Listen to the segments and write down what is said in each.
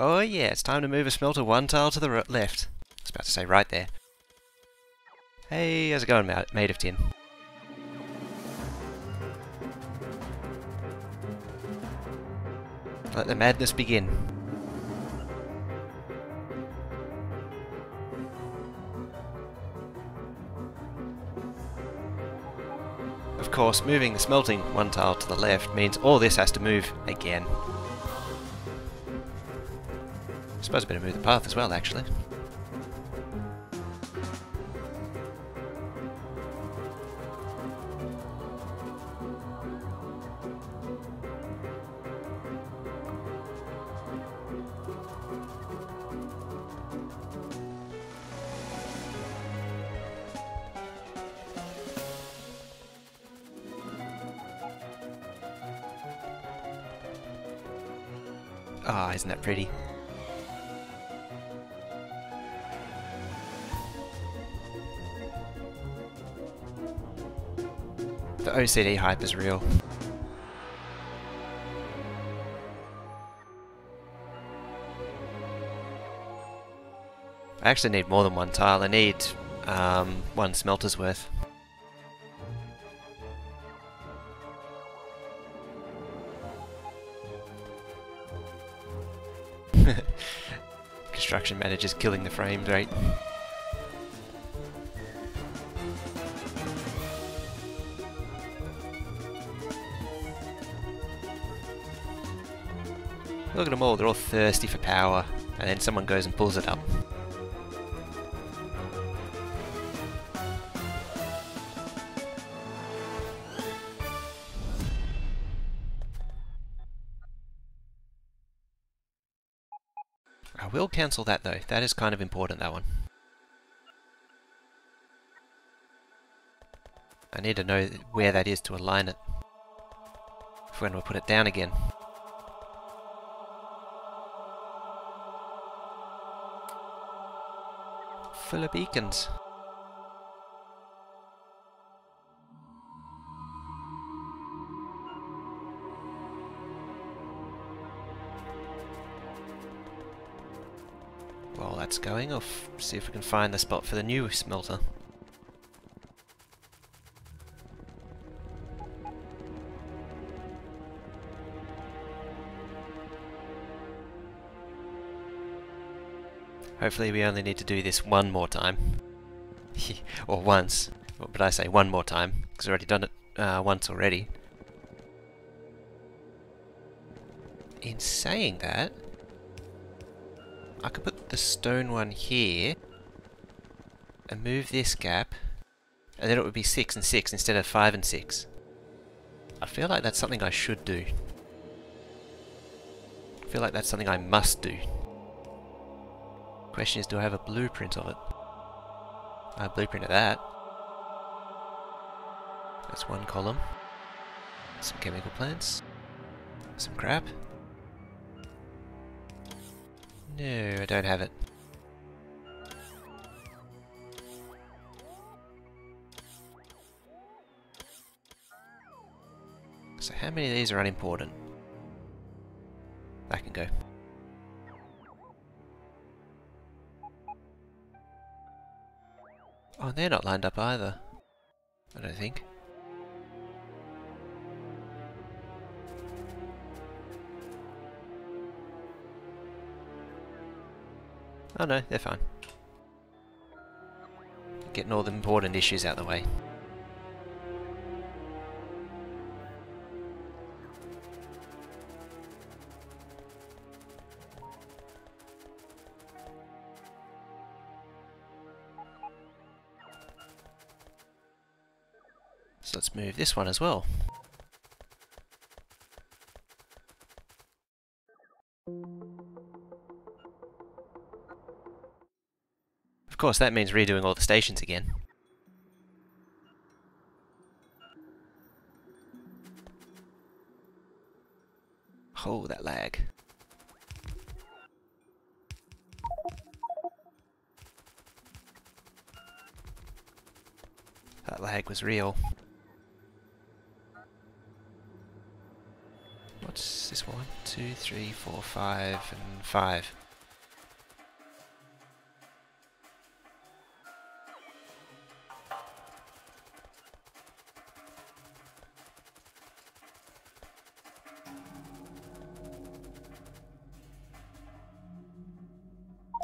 Oh yeah, it's time to move a smelter one tile to the left. I was about to say right there. Hey, how's it going, ma made of tin? Let the madness begin. Of course, moving the smelting one tile to the left means all this has to move again. Suppose I better move the path as well, actually. Ah, isn't that pretty? The OCD hype is real. I actually need more than one tile. I need um, one smelter's worth. Construction manager's killing the frame rate. They're all thirsty for power, and then someone goes and pulls it up. I will cancel that though, that is kind of important, that one. I need to know where that is to align it. If when we put it down again. Full of beacons. While that's going, I'll see if we can find the spot for the new smelter. Hopefully we only need to do this one more time. or once. But I say one more time, because I've already done it uh, once already. In saying that, I could put the stone one here, and move this gap, and then it would be 6 and 6 instead of 5 and 6. I feel like that's something I should do. I feel like that's something I must do. Question is, do I have a blueprint of it? I have a blueprint of that. That's one column. Some chemical plants. Some crap. No, I don't have it. So how many of these are unimportant? That can go. Oh, they're not lined up either. I don't think. Oh no, they're fine. Getting all the important issues out of the way. Let's move this one as well. Of course, that means redoing all the stations again. Oh, that lag. That lag was real. What's this one? Two. three, four, five, and five.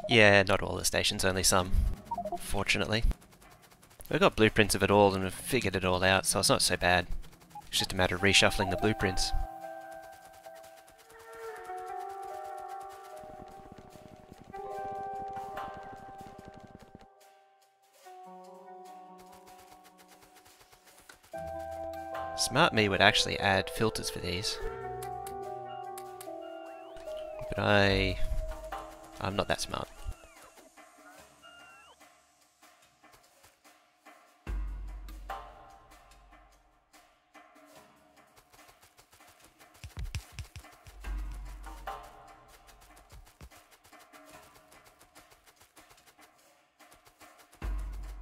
Yeah, not all the stations, only some. Fortunately. We've got blueprints of it all and we've figured it all out, so it's not so bad. It's just a matter of reshuffling the blueprints. Smart me would actually add filters for these. But I... I'm not that smart.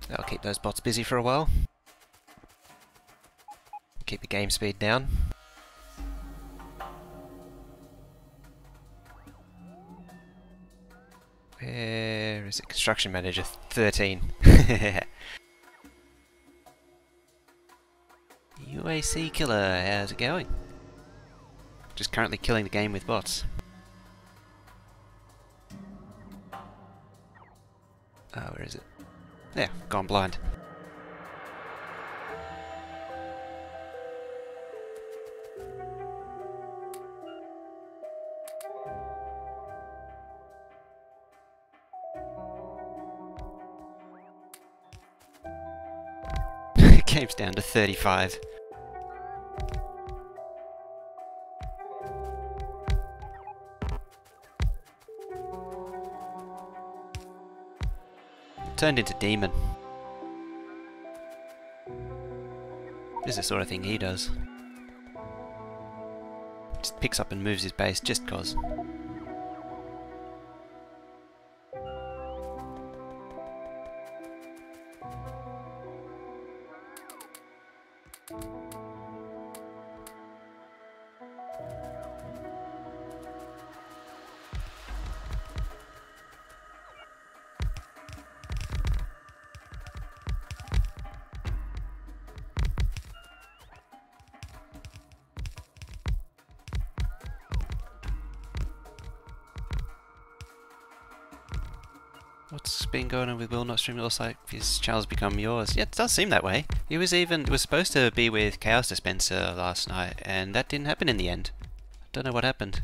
That'll keep those bots busy for a while. Game speed down. Where is it? Construction Manager 13. UAC Killer, how's it going? Just currently killing the game with bots. Oh, where is it? There, gone blind. Game's down to 35. Turned into demon. This is the sort of thing he does. Just picks up and moves his base just cause. Streaming? It looks like his channel's become yours. Yeah, it does seem that way. He was even was supposed to be with Chaos Dispenser last night, and that didn't happen in the end. Don't know what happened.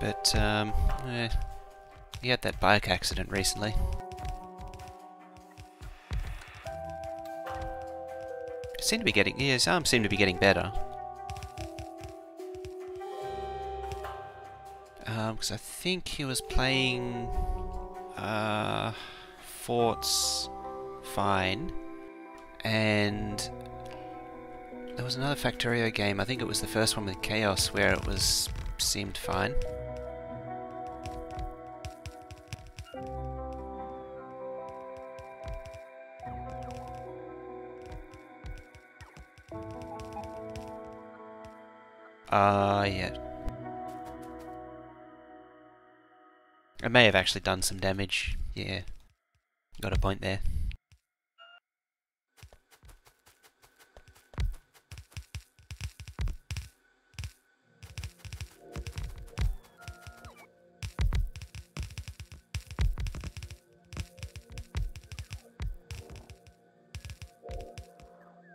But um, eh, he had that bike accident recently. Seem to be getting yeah, his arms seem to be getting better. Because I think he was playing uh, Forts fine, and there was another Factorio game. I think it was the first one with Chaos where it was seemed fine. Uh, yeah. May have actually done some damage. Yeah. Got a point there.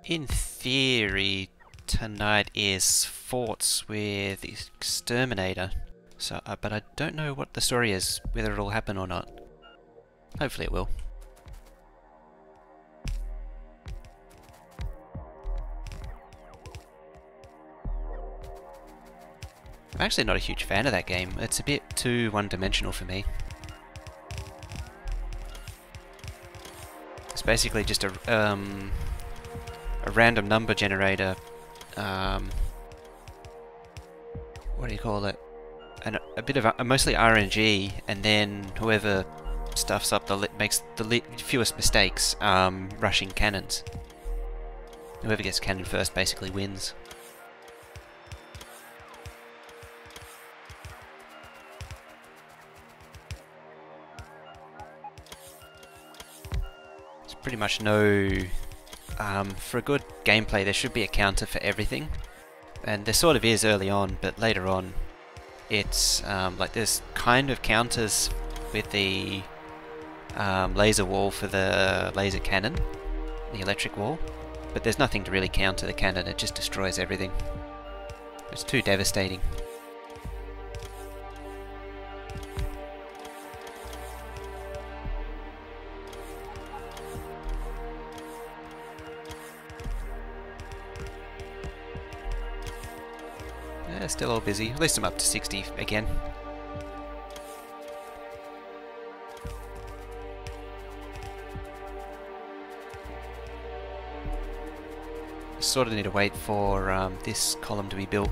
In theory, tonight is forts with the Exterminator. So, uh, but I don't know what the story is, whether it'll happen or not. Hopefully it will. I'm actually not a huge fan of that game. It's a bit too one-dimensional for me. It's basically just a, um, a random number generator. Um, what do you call it? An, a bit of a, mostly RNG, and then whoever stuffs up the makes the fewest mistakes um, rushing cannons. Whoever gets cannon first basically wins. There's pretty much no... Um, for a good gameplay there should be a counter for everything. And there sort of is early on, but later on it's um, like this kind of counters with the um, laser wall for the laser cannon, the electric wall, but there's nothing to really counter the cannon, it just destroys everything. It's too devastating. Still all busy. At least I'm up to 60 again. Sort of need to wait for um, this column to be built.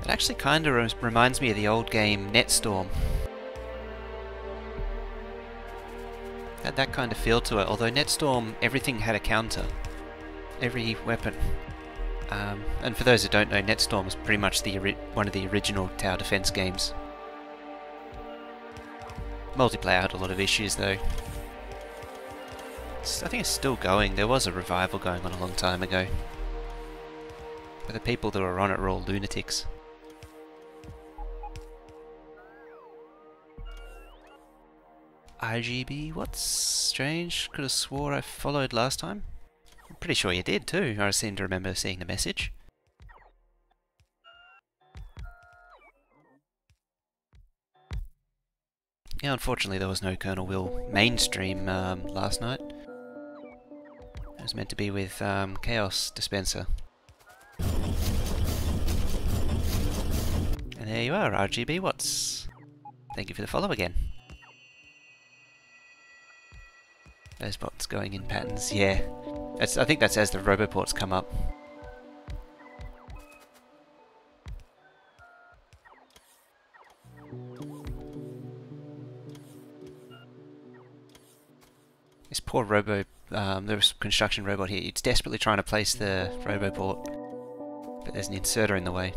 It actually kind of reminds me of the old game Netstorm. Had that kind of feel to it, although Netstorm, everything had a counter. Every weapon. Um, and for those who don't know, Netstorm is pretty much the one of the original tower defense games. Multiplayer had a lot of issues though. It's, I think it's still going. There was a revival going on a long time ago. But the people that were on it were all lunatics. RGB, what's strange? Could have swore I followed last time. I'm pretty sure you did too. I seem to remember seeing the message. Yeah, unfortunately there was no Colonel Will mainstream um, last night. It was meant to be with um, Chaos Dispenser. And there you are, RGB What's? Thank you for the follow again. Those bots going in patterns, yeah. That's, I think that's as the roboports come up. This poor robo, um, there's construction robot here. It's desperately trying to place the roboport, but there's an inserter in the way.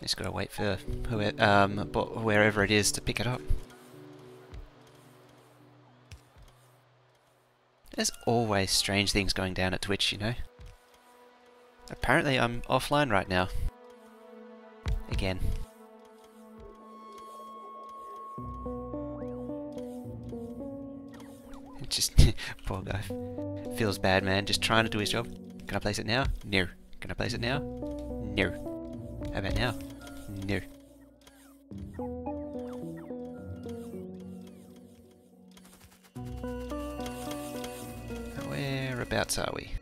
Just gotta wait for whoever, um, wherever it is to pick it up. There's always strange things going down at Twitch, you know. Apparently I'm offline right now. Again. just, poor guy. Feels bad, man. Just trying to do his job. Can I place it now? No. Can I place it now? No. How about now? No. Whereabouts are we?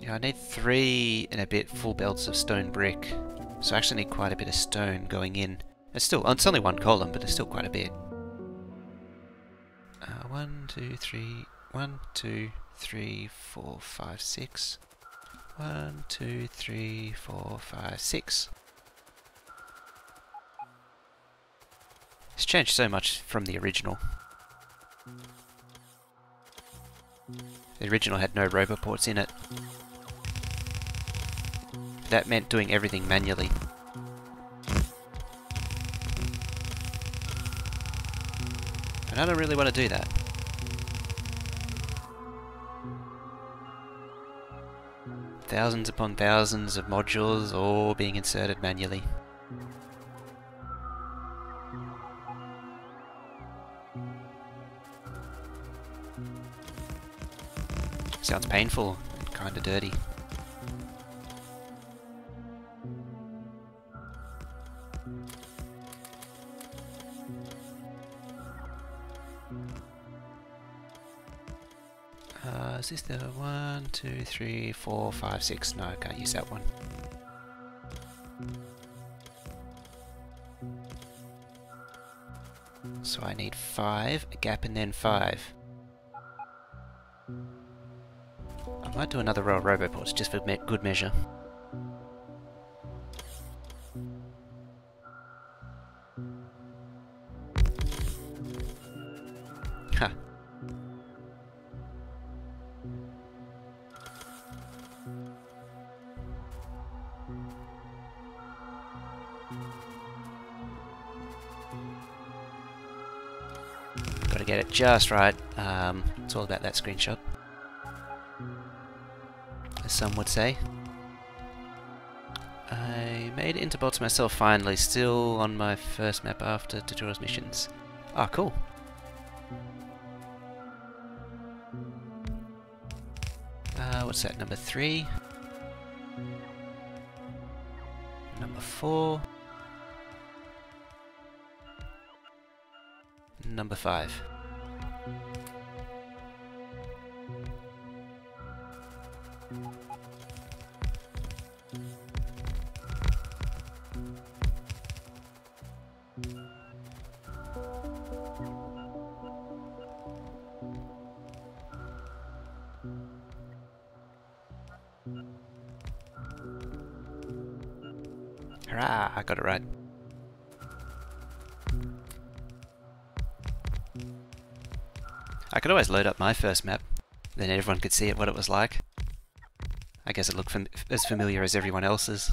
Yeah, I need three and a bit full belts of stone brick. So I actually need quite a bit of stone going in. It's still, it's only one column, but it's still quite a bit. Uh, one, two, three, one, two, three, four, five, six. One, two, three, four, five, six. It's changed so much from the original. The original had no roboports in it. That meant doing everything manually. And I don't really want to do that. Thousands upon thousands of modules all being inserted manually. Sounds painful kinda dirty. Is this the one, two, three, four, five, six? No, I can't use that one. So I need five, a gap and then five. I might do another row of roboports just for me good measure. Ha. Just right. Um, it's all about that screenshot. As some would say. I made it into bots myself finally, still on my first map after tutorials missions. Ah, cool. Uh, what's that, number three? Number four. Number five. Got it right. I could always load up my first map, then everyone could see it what it was like. I guess it looked fam as familiar as everyone else's.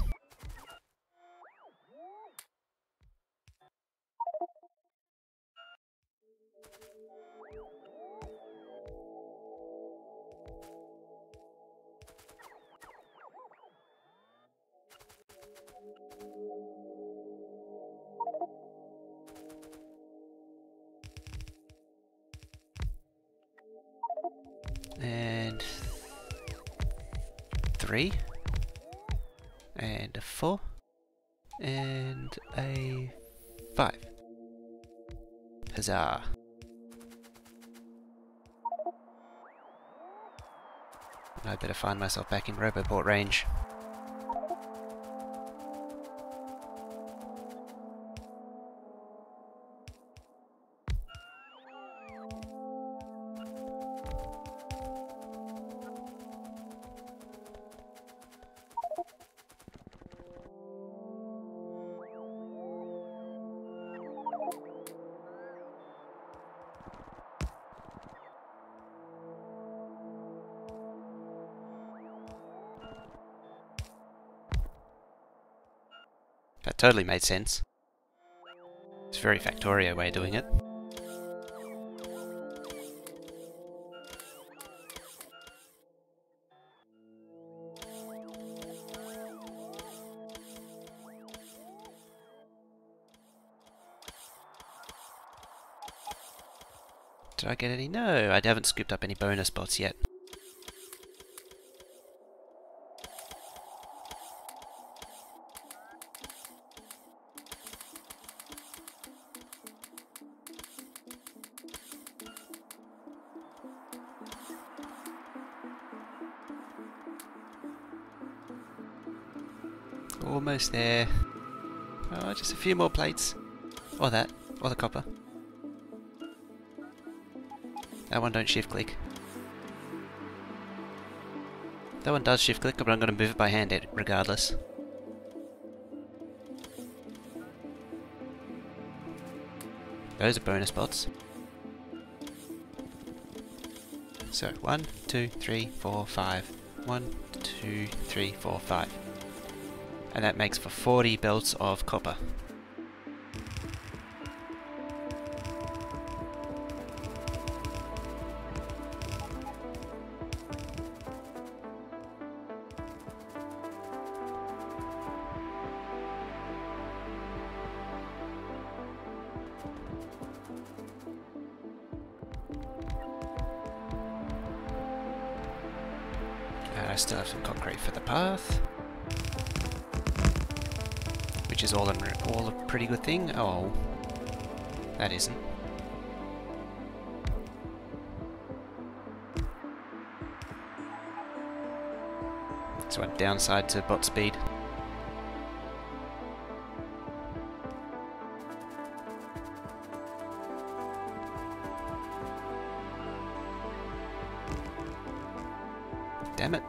Huzzah! I better find myself back in Roboport range. Totally made sense. It's a very Factorio way of doing it. Did I get any? No, I haven't scooped up any bonus bots yet. Almost there. Oh, just a few more plates. Or that. Or the copper. That one don't shift click. That one does shift click, but I'm going to move it by hand regardless. Those are bonus bots. So, one, two, three, four, five. One, two, three, four, five. And that makes for 40 belts of copper. downside to bot speed. Damn it.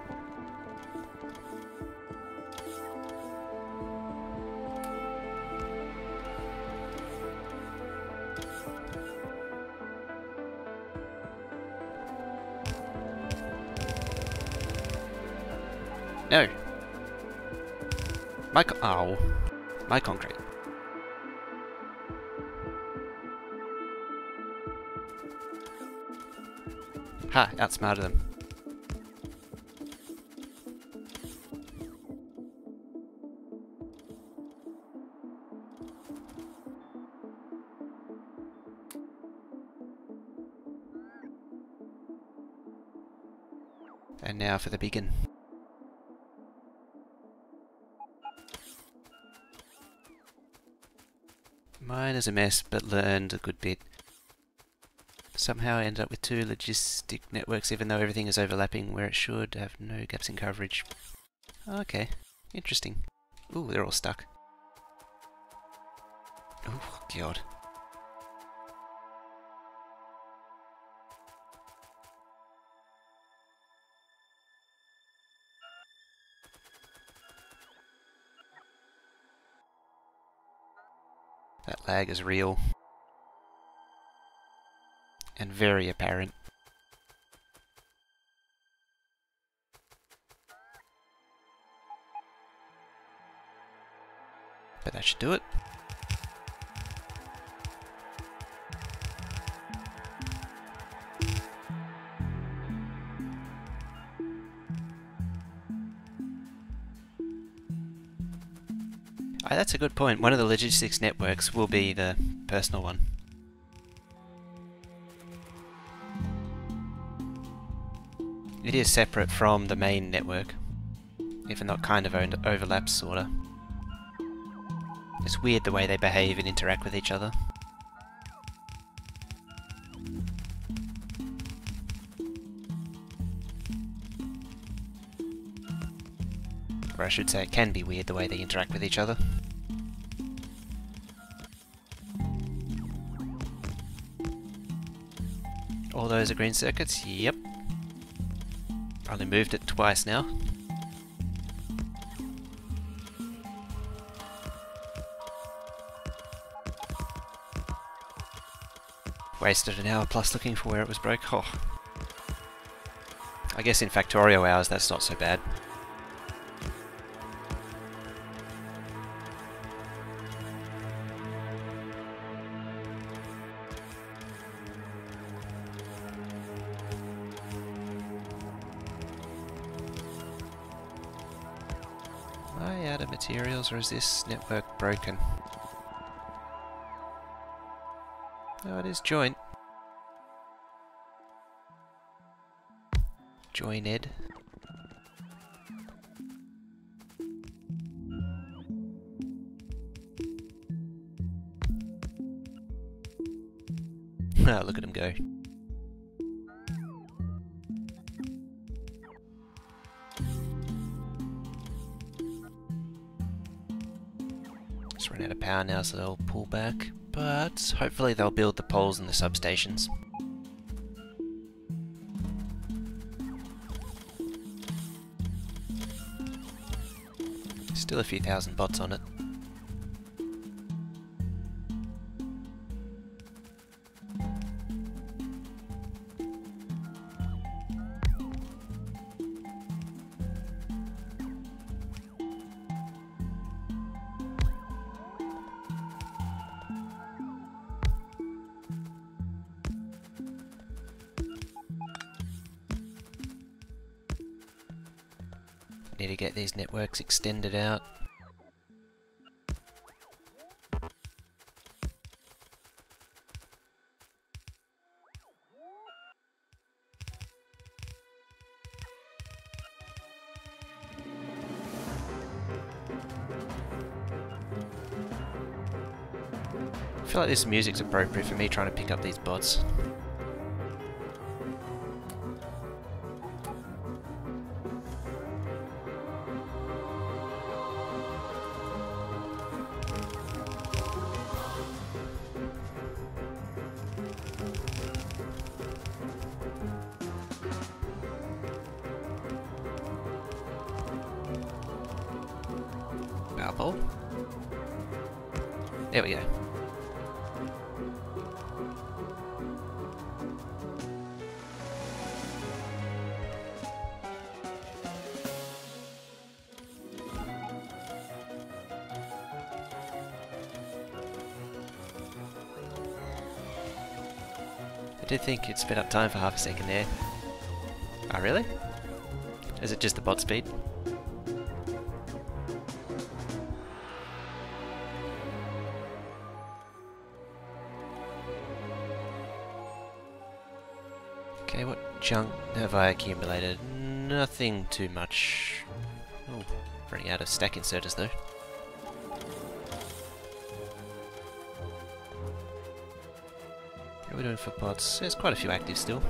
My ow. My concrete. Ha, outsmarted them. And now for the begin. Is a mess, but learned a good bit. Somehow I ended up with two logistic networks even though everything is overlapping where it should have no gaps in coverage. Okay, interesting. Ooh, they're all stuck. Oh, God. Lag is real. And very apparent. But that should do it. That's a good point. One of the logistics networks will be the personal one. It is separate from the main network, though it kind of overlaps, sorta. It's weird the way they behave and interact with each other. Or I should say it can be weird the way they interact with each other. All those are green circuits? Yep. Only moved it twice now. Wasted an hour plus looking for where it was broke. Oh. I guess in Factorio hours that's not so bad. Materials or is this network broken? Oh, it is joint. Joined. So they'll pull back. But hopefully they'll build the poles and the substations. Still a few thousand bots on it. Need to get these networks extended out. I feel like this music's appropriate for me trying to pick up these bots. Sped up time for half a second there. Oh really? Is it just the bot speed? Okay, what junk have I accumulated? Nothing too much. Oh, running out of stack inserters though. Bots? There's quite a few active still.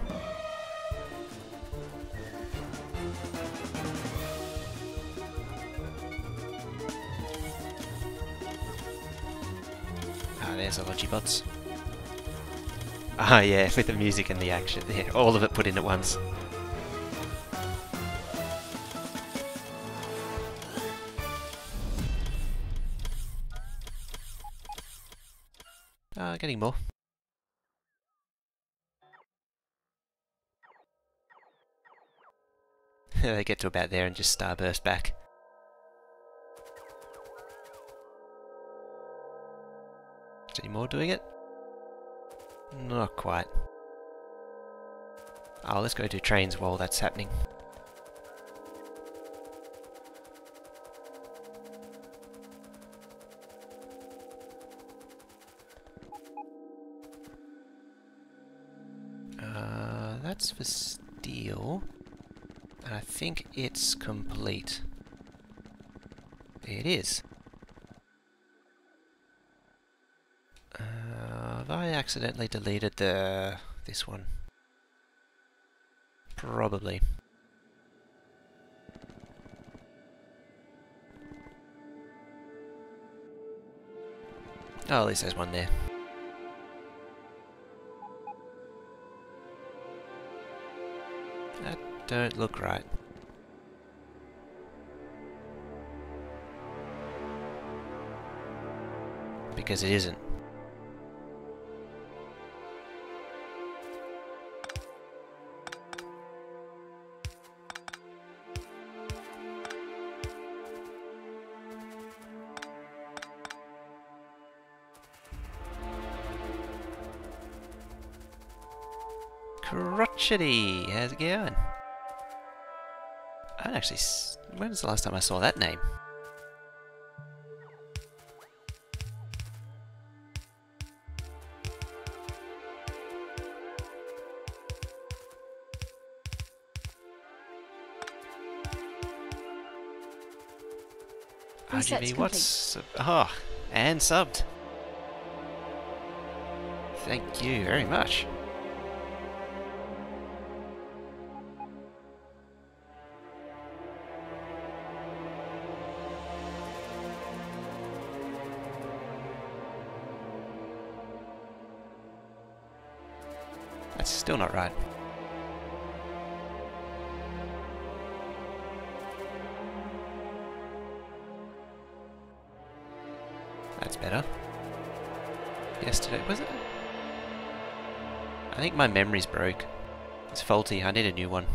Ah, there's the Logibots. Ah, yeah, with the music and the action. Yeah, all of it put in at once. Ah, getting more. They get to about there and just starburst back. Is any more doing it? Not quite. Oh, let's go do trains while that's happening. Think it's complete. It is. Uh, have I accidentally deleted the this one? Probably. Oh, at least there's one there. That don't look right. Because it isn't. Crotchety, how's it going? I actually. When was the last time I saw that name? What's. Oh, and subbed. Thank you very much. That's still not right. Yesterday, was it? I think my memory's broke. It's faulty, I need a new one.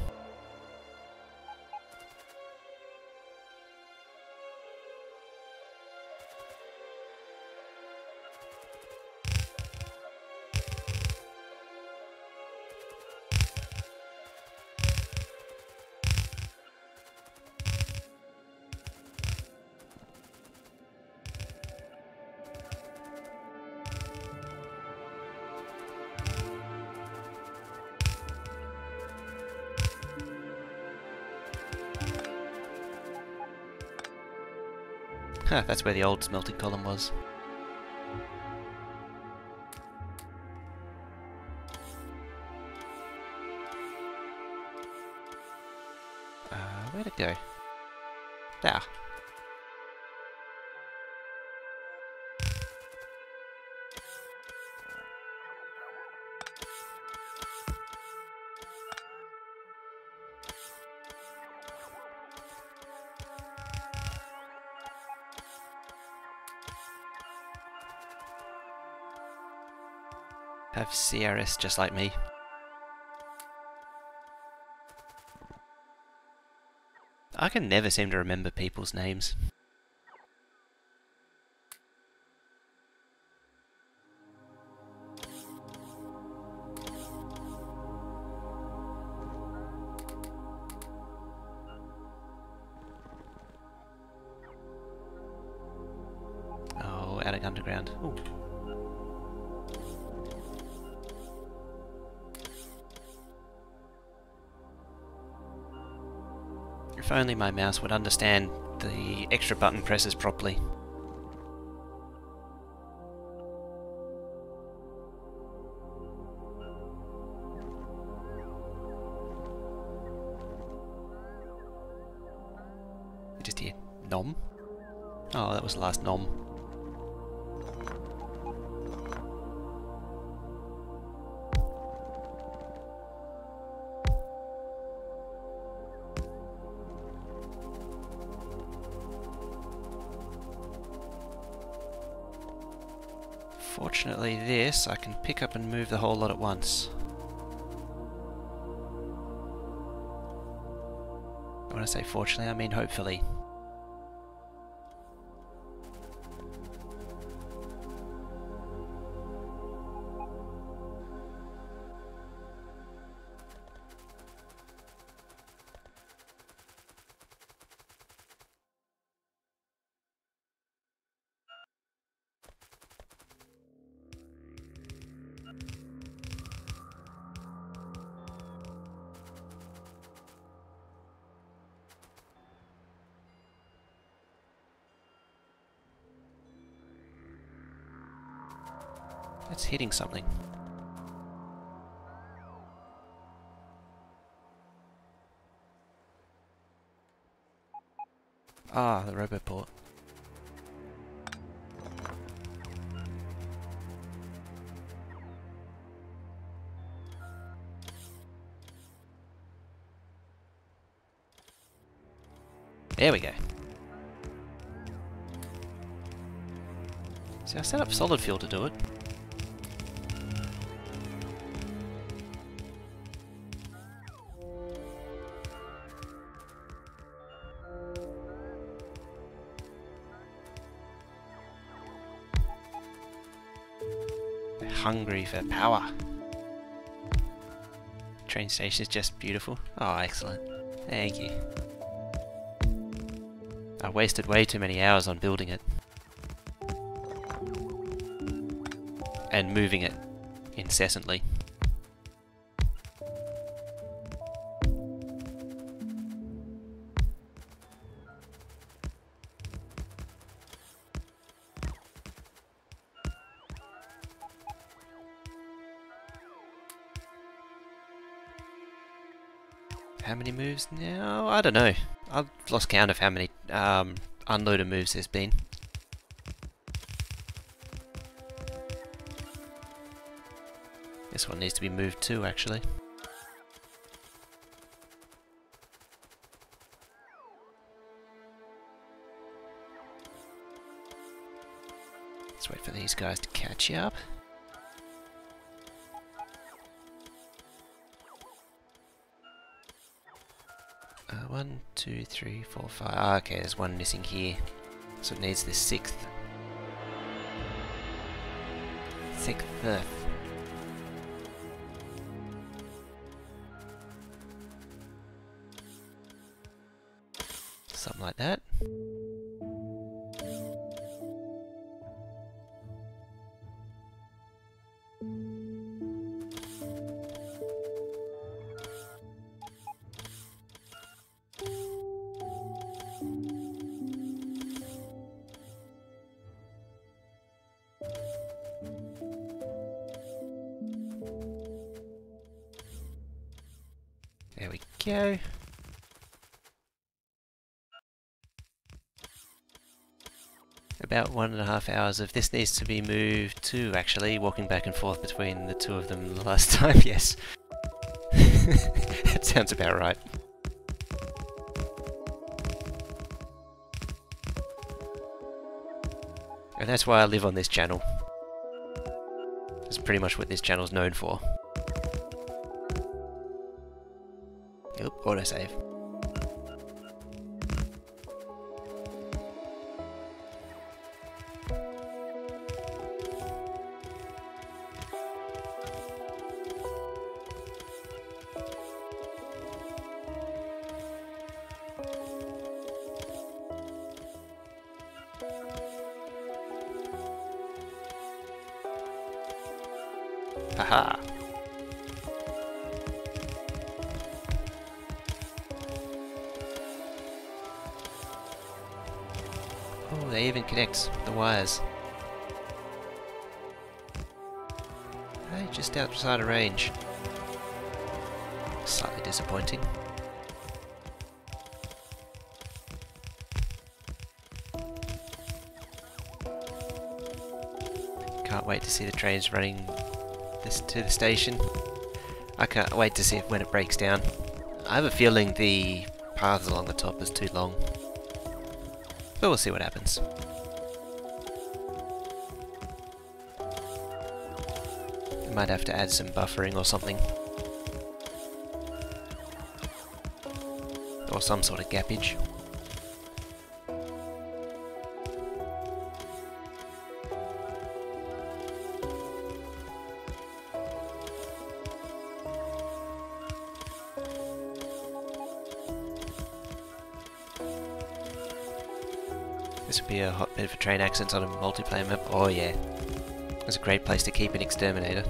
Where the old smelting column was. Uh, where'd it go? There. Just like me. I can never seem to remember people's names. Only my mouse would understand the extra button presses properly. You just hear nom. Oh, that was the last nom. Fortunately this, I can pick up and move the whole lot at once. When I say fortunately, I mean hopefully. Hitting something. Ah, the Roboport. There we go. See, I set up solid fuel to do it. Power. Train station is just beautiful. Oh, excellent. Thank you. I wasted way too many hours on building it. And moving it incessantly. Now? I don't know. I've lost count of how many um, unloader moves there's been. This one needs to be moved too, actually. Let's wait for these guys to catch up. One, two, three, four, five. Ah, okay, there's one missing here. So it needs the sixth. Sixth. Something like that. One and a half hours of this needs to be moved too, actually, walking back and forth between the two of them the last time, yes. that sounds about right. And that's why I live on this channel. That's pretty much what this channel is known for. Oop, autosave. Outside of range. Slightly disappointing. Can't wait to see the trains running this to the station. I can't wait to see it when it breaks down. I have a feeling the paths along the top is too long. But we'll see what happens. Might have to add some buffering or something. Or some sort of gappage. This would be a hotbed for train accidents on a multiplayer map. Oh yeah. It's a great place to keep an exterminator.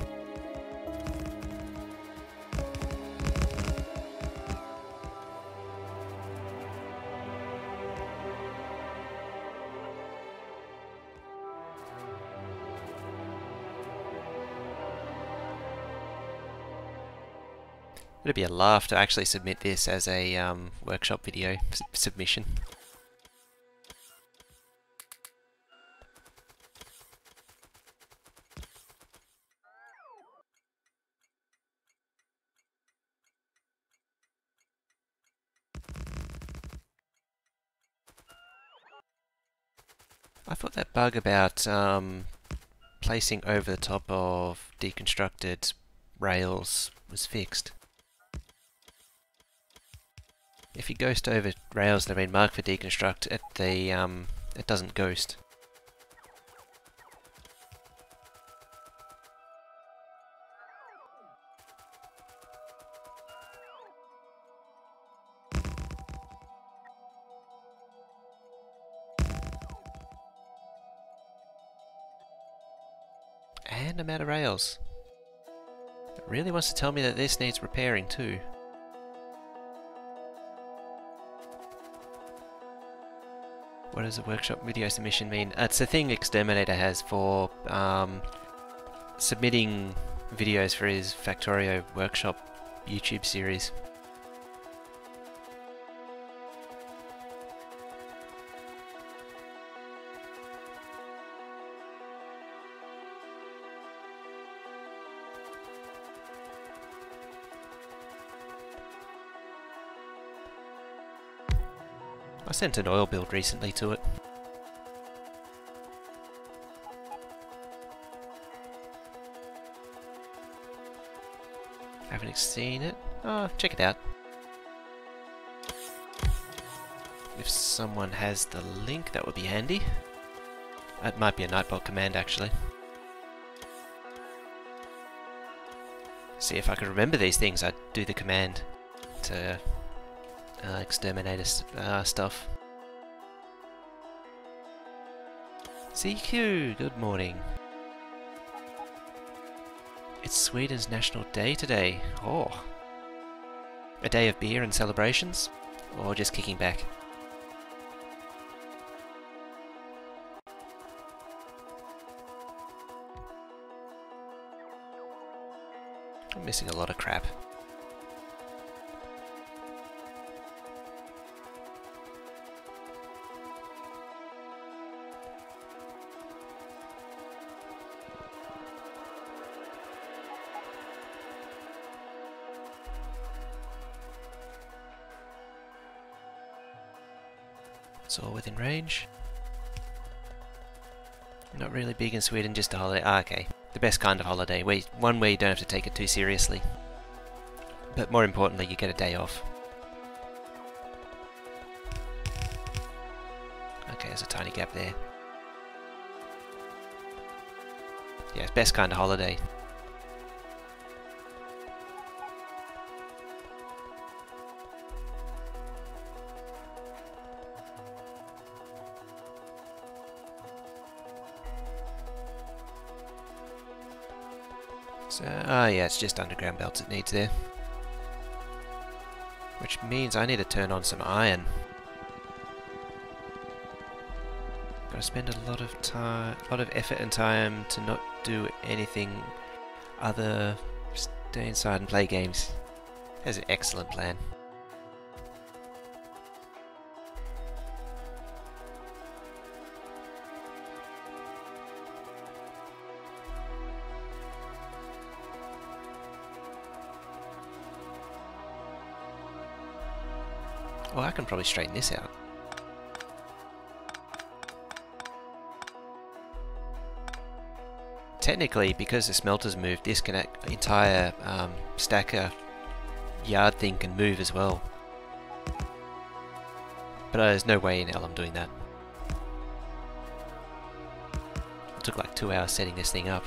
It'd be a laugh to actually submit this as a um, workshop video submission. Bug about um, placing over the top of deconstructed rails was fixed. If you ghost over rails that have been marked for deconstruct, the, um, it doesn't ghost. Rails. It really wants to tell me that this needs repairing too. What does a workshop video submission mean? It's a thing Xterminator has for um, submitting videos for his Factorio workshop YouTube series. Sent an oil build recently to it. Haven't seen it? Oh, check it out. If someone has the link, that would be handy. That might be a Nightbot command, actually. See if I could remember these things, I'd do the command to uh, Xterminator uh, stuff. CQ, good morning. It's Sweden's National Day today. Oh. A day of beer and celebrations? Or just kicking back? I'm missing a lot of crap. Within range. Not really big in Sweden, just a holiday. Ah, okay. The best kind of holiday, where, one where you don't have to take it too seriously. But more importantly, you get a day off. Okay, there's a tiny gap there. Yeah, best kind of holiday. Yeah, it's just underground belts it needs there. Which means I need to turn on some iron. Gotta spend a lot of time, a lot of effort and time to not do anything other stay inside and play games. That's an excellent plan. Probably straighten this out. Technically, because the smelter's moved, this can entire um, stacker yard thing can move as well. But uh, there's no way in hell I'm doing that. It took like two hours setting this thing up.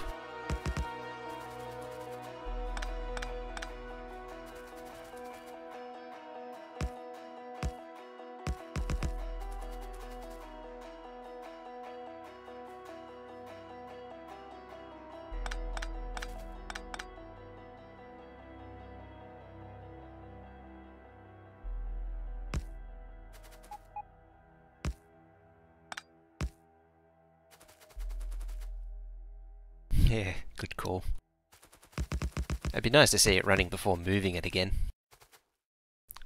Nice to see it running before moving it again.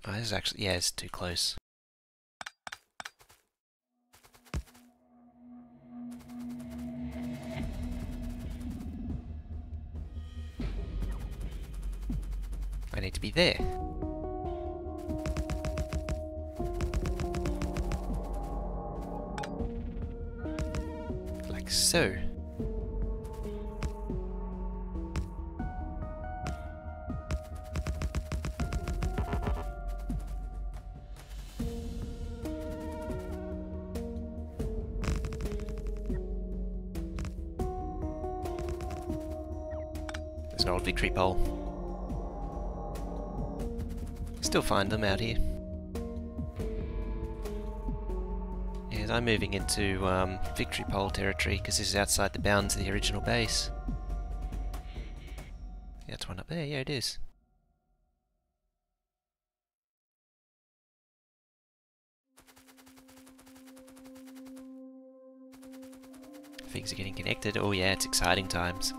Oh, this is actually, yeah, it's too close. I need to be there. Like so. Still find them out here. Yes, I'm moving into um, victory pole territory because this is outside the bounds of the original base. That's one up there. Yeah, it is. Things are getting connected. Oh yeah, it's exciting times.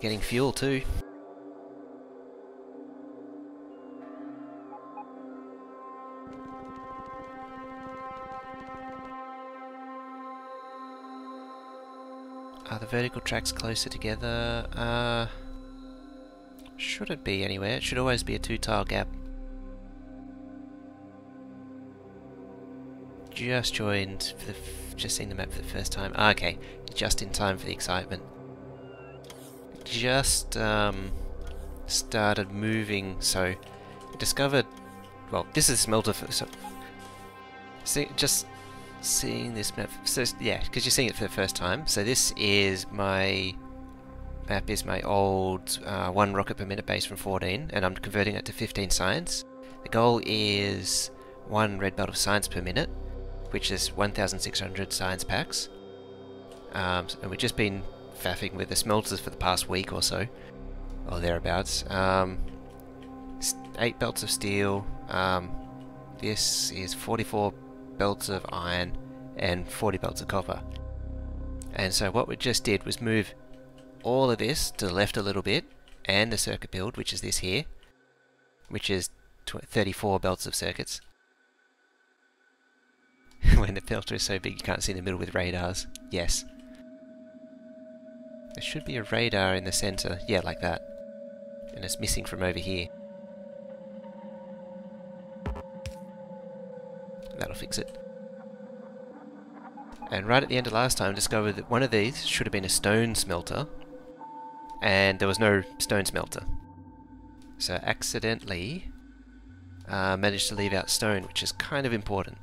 Getting fuel too. Are the vertical tracks closer together? Uh, should it be anywhere? It should always be a two-tile gap. Just joined for the just seen the map for the first time. Ah, okay, just in time for the excitement just um, started moving, so discovered. Well, this is smelter. For, so, see, just seeing this map. So yeah, because you're seeing it for the first time. So this is my map. Is my old uh, one rocket per minute base from 14, and I'm converting it to 15 science. The goal is one red belt of science per minute, which is 1,600 science packs. Um, and we've just been faffing with the smelters for the past week or so, or thereabouts. Um, eight belts of steel. Um, this is 44 belts of iron and 40 belts of copper. And so what we just did was move all of this to the left a little bit, and the circuit build, which is this here, which is 34 belts of circuits. when the filter is so big you can't see in the middle with radars. Yes. There should be a radar in the center. Yeah, like that. And it's missing from over here. That'll fix it. And right at the end of last time, discovered that one of these should have been a stone smelter, and there was no stone smelter. So accidentally uh, managed to leave out stone, which is kind of important.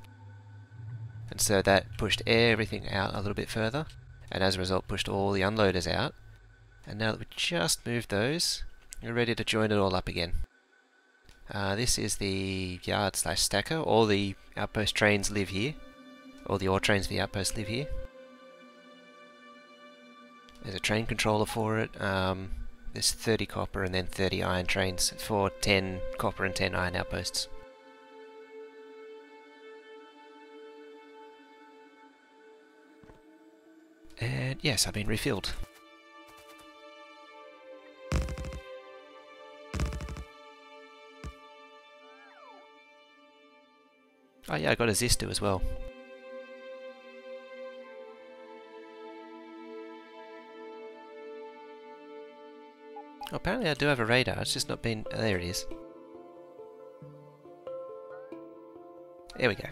And so that pushed everything out a little bit further, and as a result pushed all the unloaders out. And now that we've just moved those, we're ready to join it all up again. Uh, this is the yard slash stacker. All the outpost trains live here. All the ore trains for the outpost live here. There's a train controller for it. Um, there's 30 copper and then 30 iron trains for 10 copper and 10 iron outposts. And yes, I've been refilled. Oh yeah, I got a Zistu as well. apparently I do have a radar, it's just not been... Oh, there it is. There we go.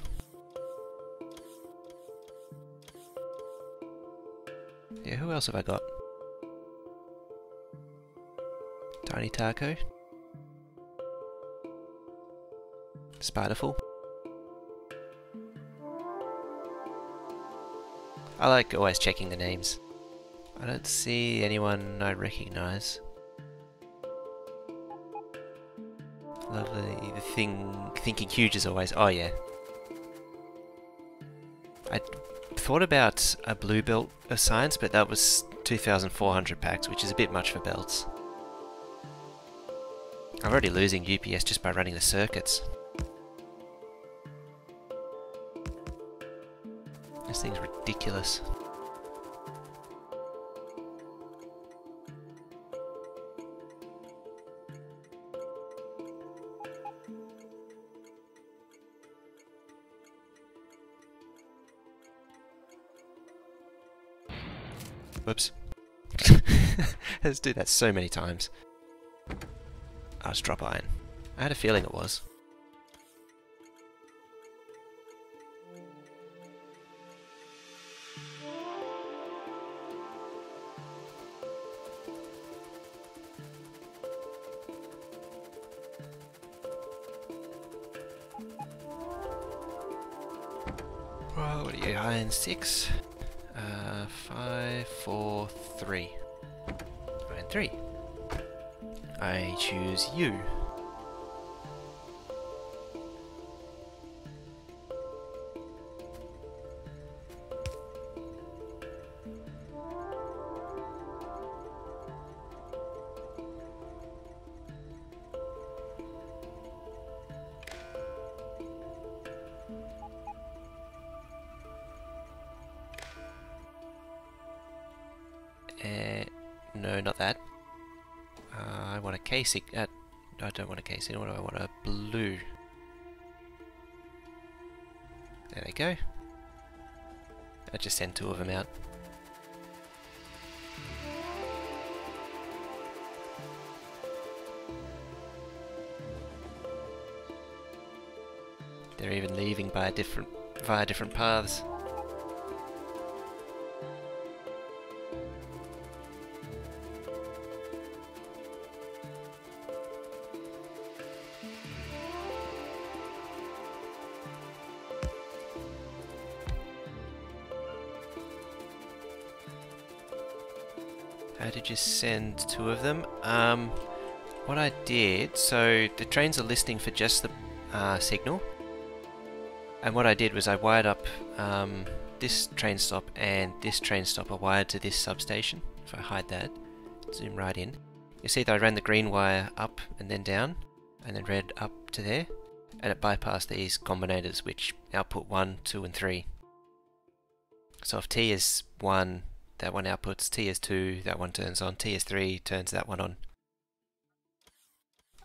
Who else have I got? Tiny Taco. Spiderful. I like always checking the names. I don't see anyone I recognise. Lovely. The thing, thinking huge as always. Oh yeah. Thought about a blue belt of science, but that was 2,400 packs, which is a bit much for belts. I'm already losing UPS just by running the circuits. This thing's ridiculous. Let's do that so many times. I'll just drop iron. I had a feeling it was. Well, what are you, iron six? Uh, five, four, three. Three. I choose you. Casing. Uh, I don't want a casing. What do I want? A blue. There they go. I just send two of them out. They're even leaving by different via different paths. You send two of them? Um, what I did, so the trains are listening for just the uh, signal. And what I did was I wired up um, this train stop and this train stop are wired to this substation. If I hide that, zoom right in. You see that I ran the green wire up and then down, and then red up to there, and it bypassed these combinators which output 1, 2 and 3. So if T is 1, that one outputs, TS2, that one turns on, TS3 turns that one on.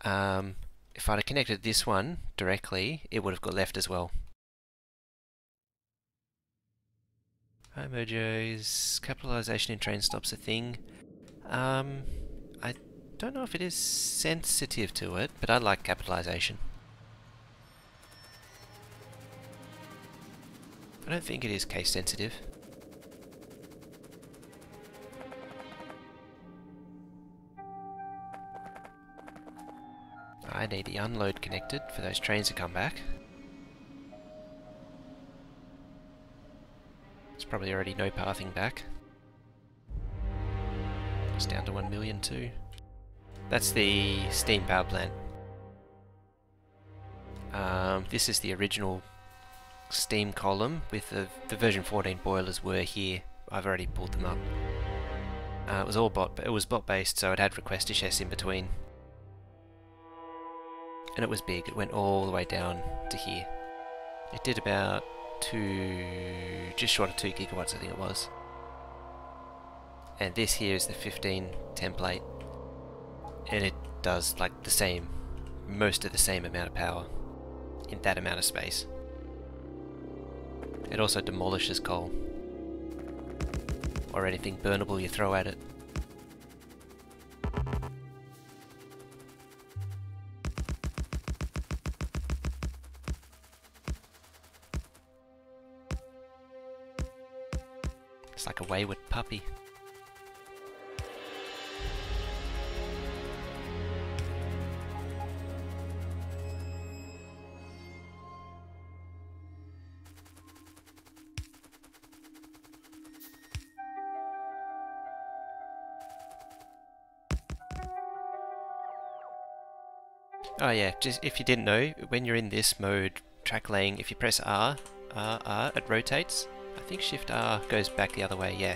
Um, if I'd have connected this one directly, it would have got left as well. Hi Mojo's capitalization in train stops a thing. Um, I don't know if it is sensitive to it, but I like capitalization. I don't think it is case sensitive. I need the unload connected for those trains to come back. It's probably already no pathing back. It's down to 1 million too. That's the steam power plant. Um, this is the original steam column with the, the version 14 boilers were here. I've already pulled them up. Uh, it was all bot, but it was bot based, so it had request Requested in between. And it was big. It went all the way down to here. It did about two, just short of two gigawatts, I think it was. And this here is the 15 template, and it does like the same, most of the same amount of power in that amount of space. It also demolishes coal. Or anything burnable you throw at it. Wayward puppy. Oh yeah, just if you didn't know, when you're in this mode, track laying, if you press R, R, R, it rotates. I think Shift R goes back the other way, yeah.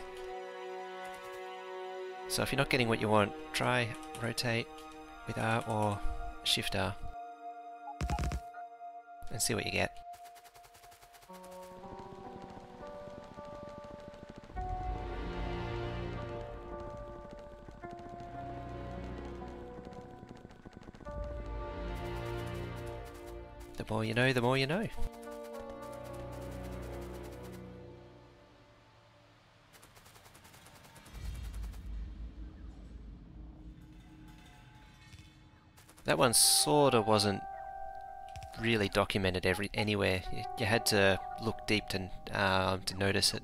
So if you're not getting what you want, try rotate with R or Shift R. And see what you get. The more you know, the more you know. That one sorta wasn't really documented every anywhere. You, you had to look deep to um, to notice it.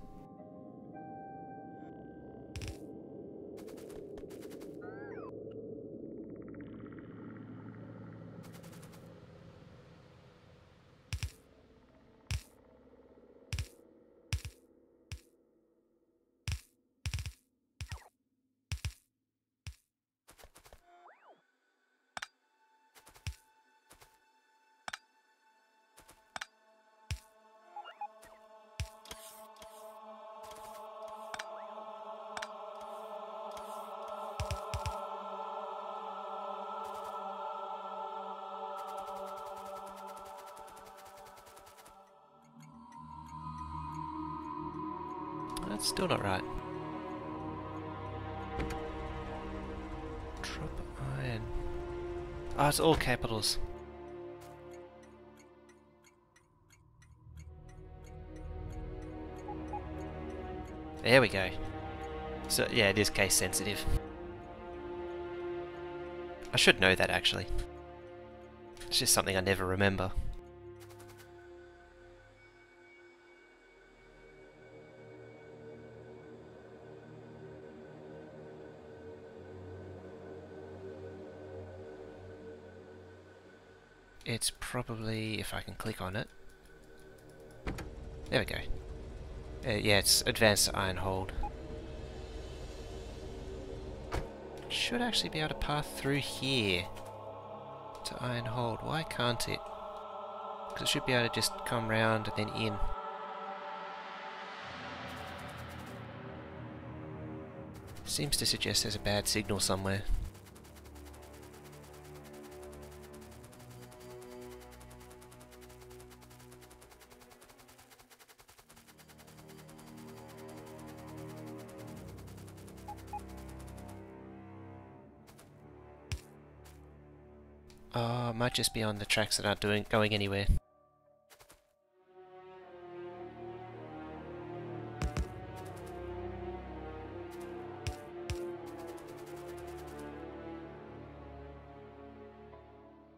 It's all capitals. There we go. So, yeah, it is case sensitive. I should know that, actually. It's just something I never remember. Probably, if I can click on it. There we go. Uh, yeah, it's advanced iron hold. Should actually be able to pass through here to iron hold. Why can't it? Because it should be able to just come round and then in. Seems to suggest there's a bad signal somewhere. Oh, might just be on the tracks that aren't doing going anywhere.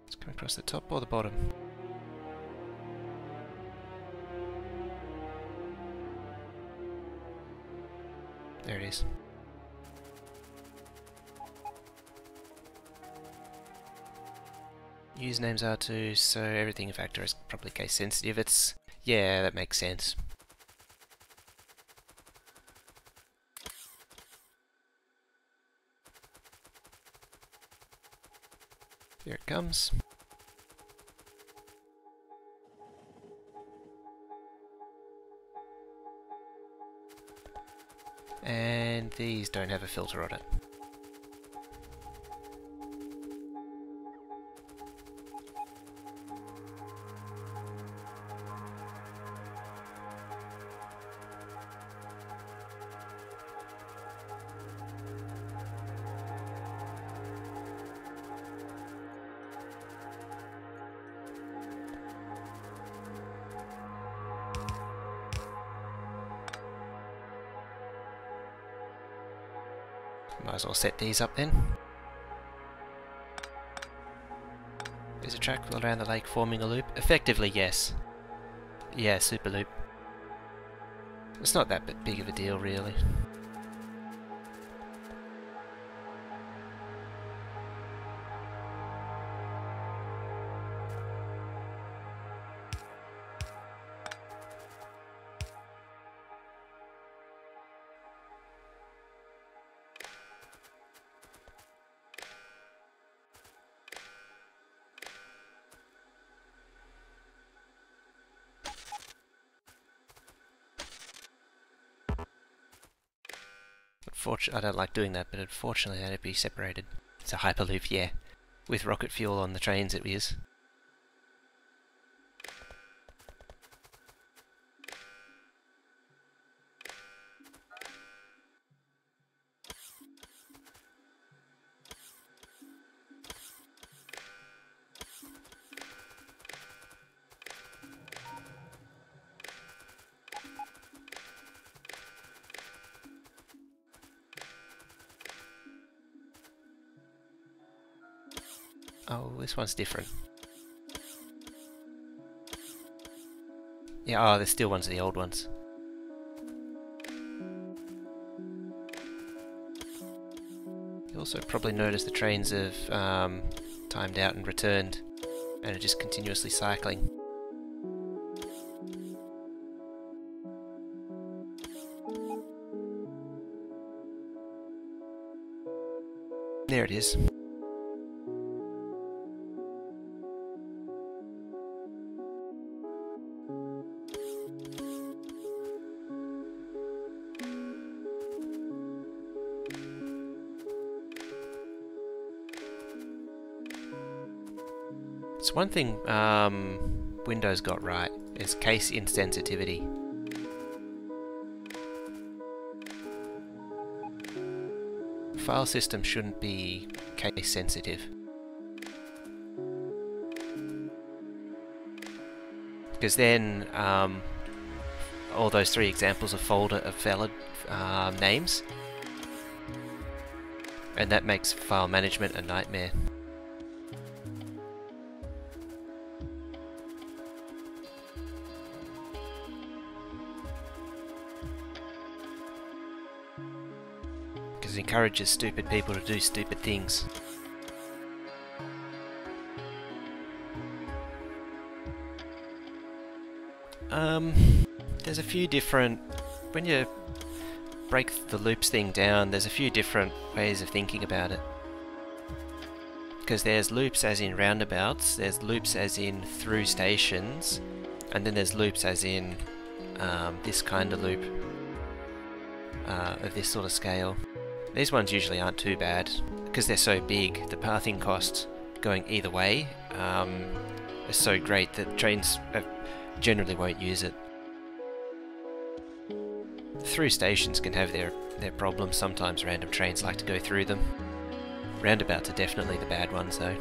It's coming across the top or the bottom. Usernames are too, so everything in Factorio is probably case sensitive. It's yeah, that makes sense. Here it comes. And these don't have a filter on it. Set these up then. Is a track around the lake forming a loop? Effectively, yes. Yeah, super loop. It's not that big of a deal, really. I don't like doing that, but unfortunately that'd be separated. It's a Hyperloop, yeah. With rocket fuel on the trains it is. This one's different. Yeah, oh, there's still ones of the old ones. You also probably notice the trains have um, timed out and returned and are just continuously cycling. There it is. One thing um, Windows got right is case insensitivity. File system shouldn't be case sensitive. Because then um, all those three examples of folder of valid uh, names and that makes file management a nightmare. Encourages stupid people to do stupid things. Um, there's a few different... When you break the loops thing down, there's a few different ways of thinking about it. Because there's loops as in roundabouts, there's loops as in through stations, and then there's loops as in um, this kind of loop uh, of this sort of scale. These ones usually aren't too bad because they're so big. The pathing cost going either way um, is so great that trains uh, generally won't use it. Through stations can have their, their problems. Sometimes random trains like to go through them. Roundabouts are definitely the bad ones though.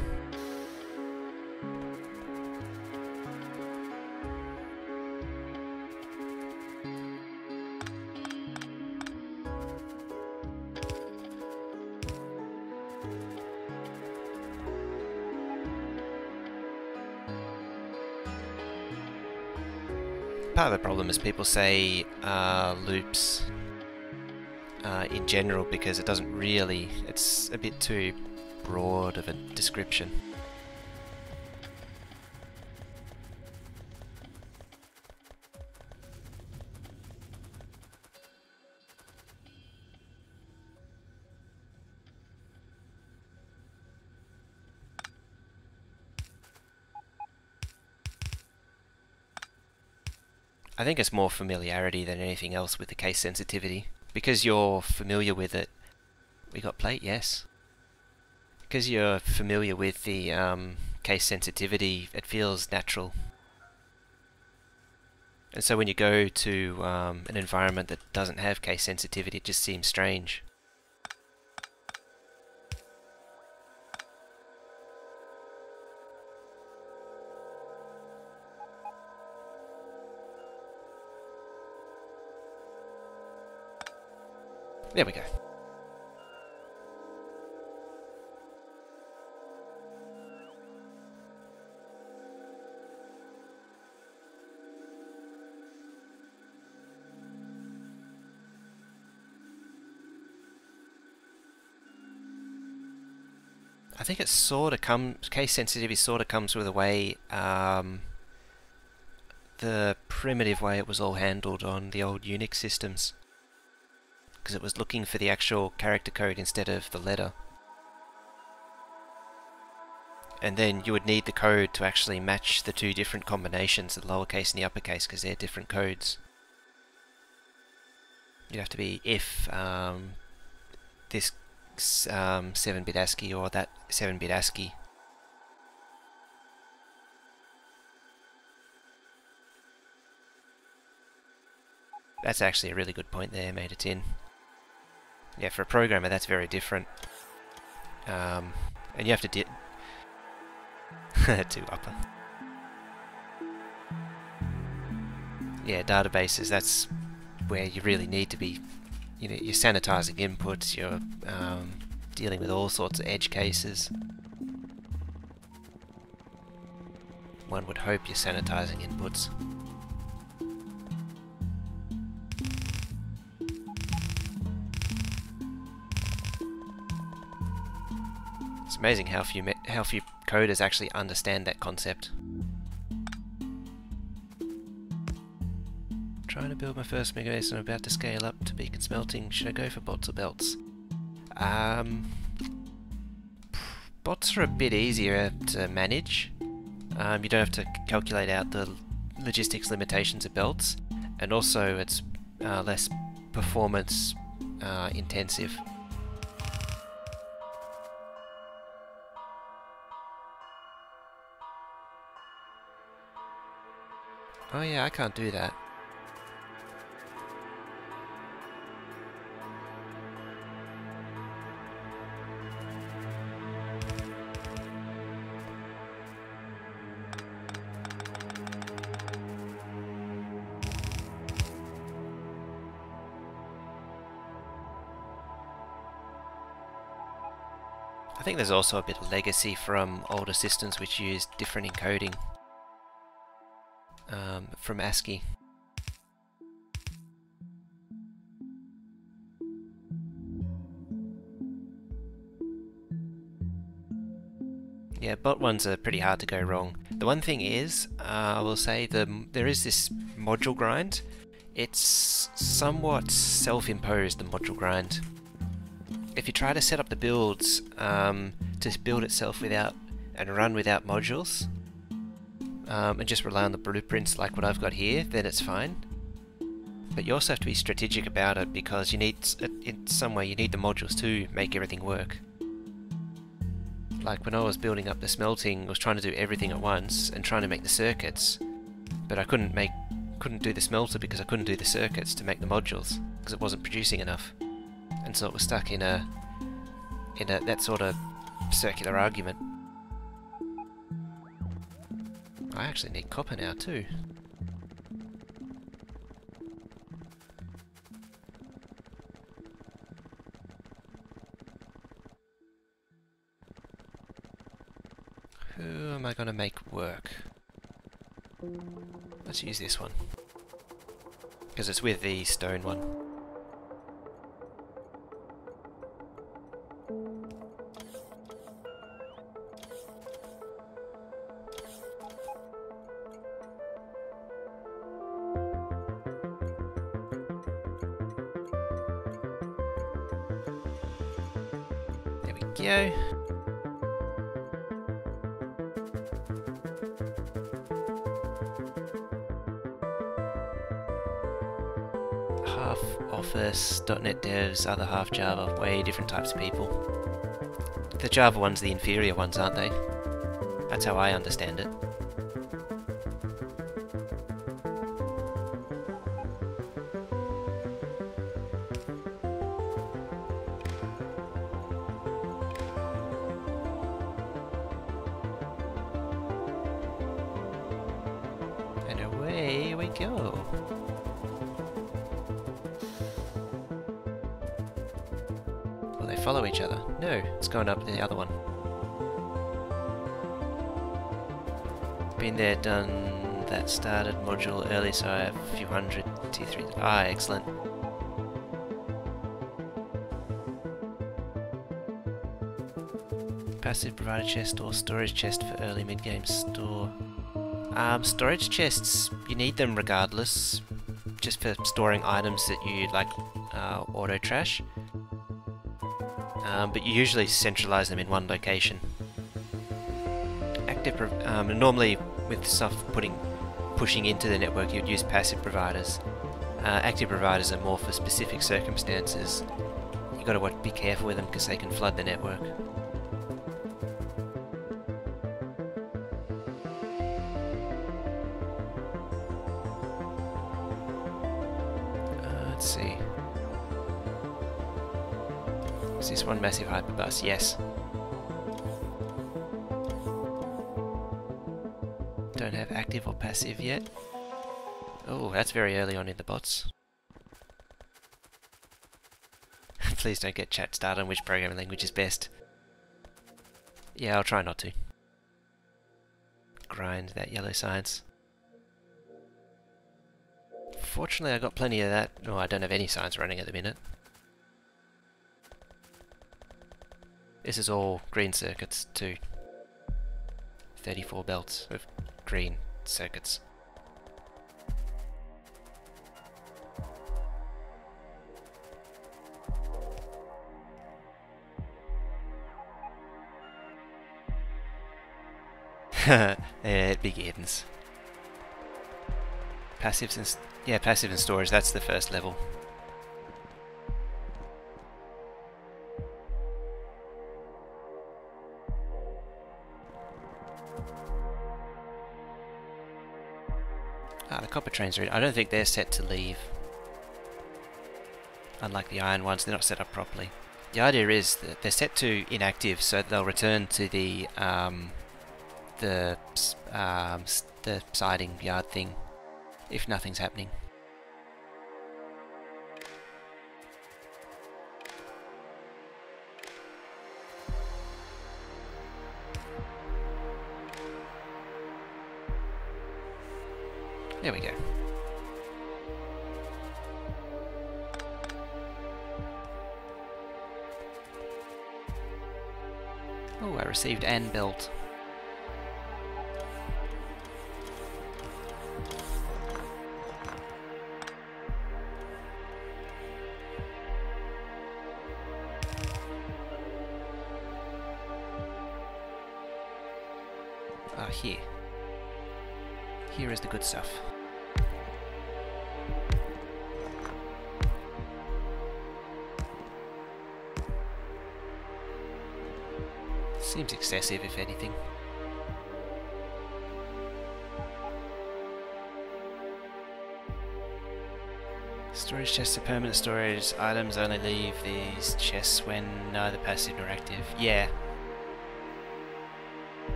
Part of the problem is people say uh, loops uh, in general because it doesn't really, it's a bit too broad of a description. I think it's more familiarity than anything else with the case sensitivity. Because you're familiar with it. We got plate, yes. Because you're familiar with the um, case sensitivity, it feels natural. And so when you go to um, an environment that doesn't have case sensitivity, it just seems strange. There we go. I think it sort of comes, case sensitivity sort of comes with the way, um, the primitive way it was all handled on the old Unix systems because it was looking for the actual character code instead of the letter. And then you would need the code to actually match the two different combinations, the lowercase and the uppercase, because they're different codes. You'd have to be if um, this 7-bit um, ASCII or that 7-bit ASCII. That's actually a really good point there, made it in. Yeah, for a programmer that's very different. Um, and you have to do to upper. Yeah, databases, that's where you really need to be, you know, you're sanitizing inputs, you're um, dealing with all sorts of edge cases. One would hope you're sanitizing inputs. Amazing how few how few coders actually understand that concept. Trying to build my first mega base and I'm about to scale up to beacon smelting. Should I go for bots or belts? Um, bots are a bit easier to manage. Um, you don't have to calculate out the logistics limitations of belts, and also it's uh, less performance uh, intensive. Oh yeah, I can't do that. I think there's also a bit of legacy from older systems which use different encoding from ASCII. Yeah, bot ones are pretty hard to go wrong. The one thing is, uh, I will say, the there is this module grind. It's somewhat self-imposed, the module grind. If you try to set up the builds um, to build itself without and run without modules, um, and just rely on the blueprints like what I've got here, then it's fine. But you also have to be strategic about it because you need, in some way, you need the modules to make everything work. Like when I was building up the smelting, I was trying to do everything at once and trying to make the circuits, but I couldn't make, couldn't do the smelter because I couldn't do the circuits to make the modules because it wasn't producing enough, and so it was stuck in a, in a that sort of circular argument. I actually need copper now too. Who am I going to make work? Let's use this one. Because it's with the stone one. .NET devs, other half Java, way different types of people. The Java ones the inferior ones, aren't they? That's how I understand it. Done that started module early, so I have a few hundred T3. Ah, excellent. Passive provider chest or storage chest for early mid-game store. Um, storage chests, you need them regardless, just for storing items that you like uh, auto trash. Um, but you usually centralize them in one location. Active, um, normally with stuff putting, pushing into the network, you'd use passive providers. Uh, active providers are more for specific circumstances. You've got to be careful with them because they can flood the network. Uh, let's see. Is this one massive hyperbus? Yes. Yet. Oh, that's very early on in the bots. Please don't get chat started on which programming language is best. Yeah, I'll try not to. Grind that yellow science. Fortunately, I got plenty of that. No, I don't have any science running at the minute. This is all green circuits too. 34 belts of green circuits. it begins. Passives and yeah, passive and storage. That's the first level. Trains are. in. I don't think they're set to leave. Unlike the iron ones, they're not set up properly. The idea is that they're set to inactive, so they'll return to the um, the um, the siding yard thing if nothing's happening. Oh, I received an belt. Ah, here. Here is the good stuff. Excessive, if anything. Storage chests are permanent storage. Items only leave these chests when neither passive nor active. Yeah.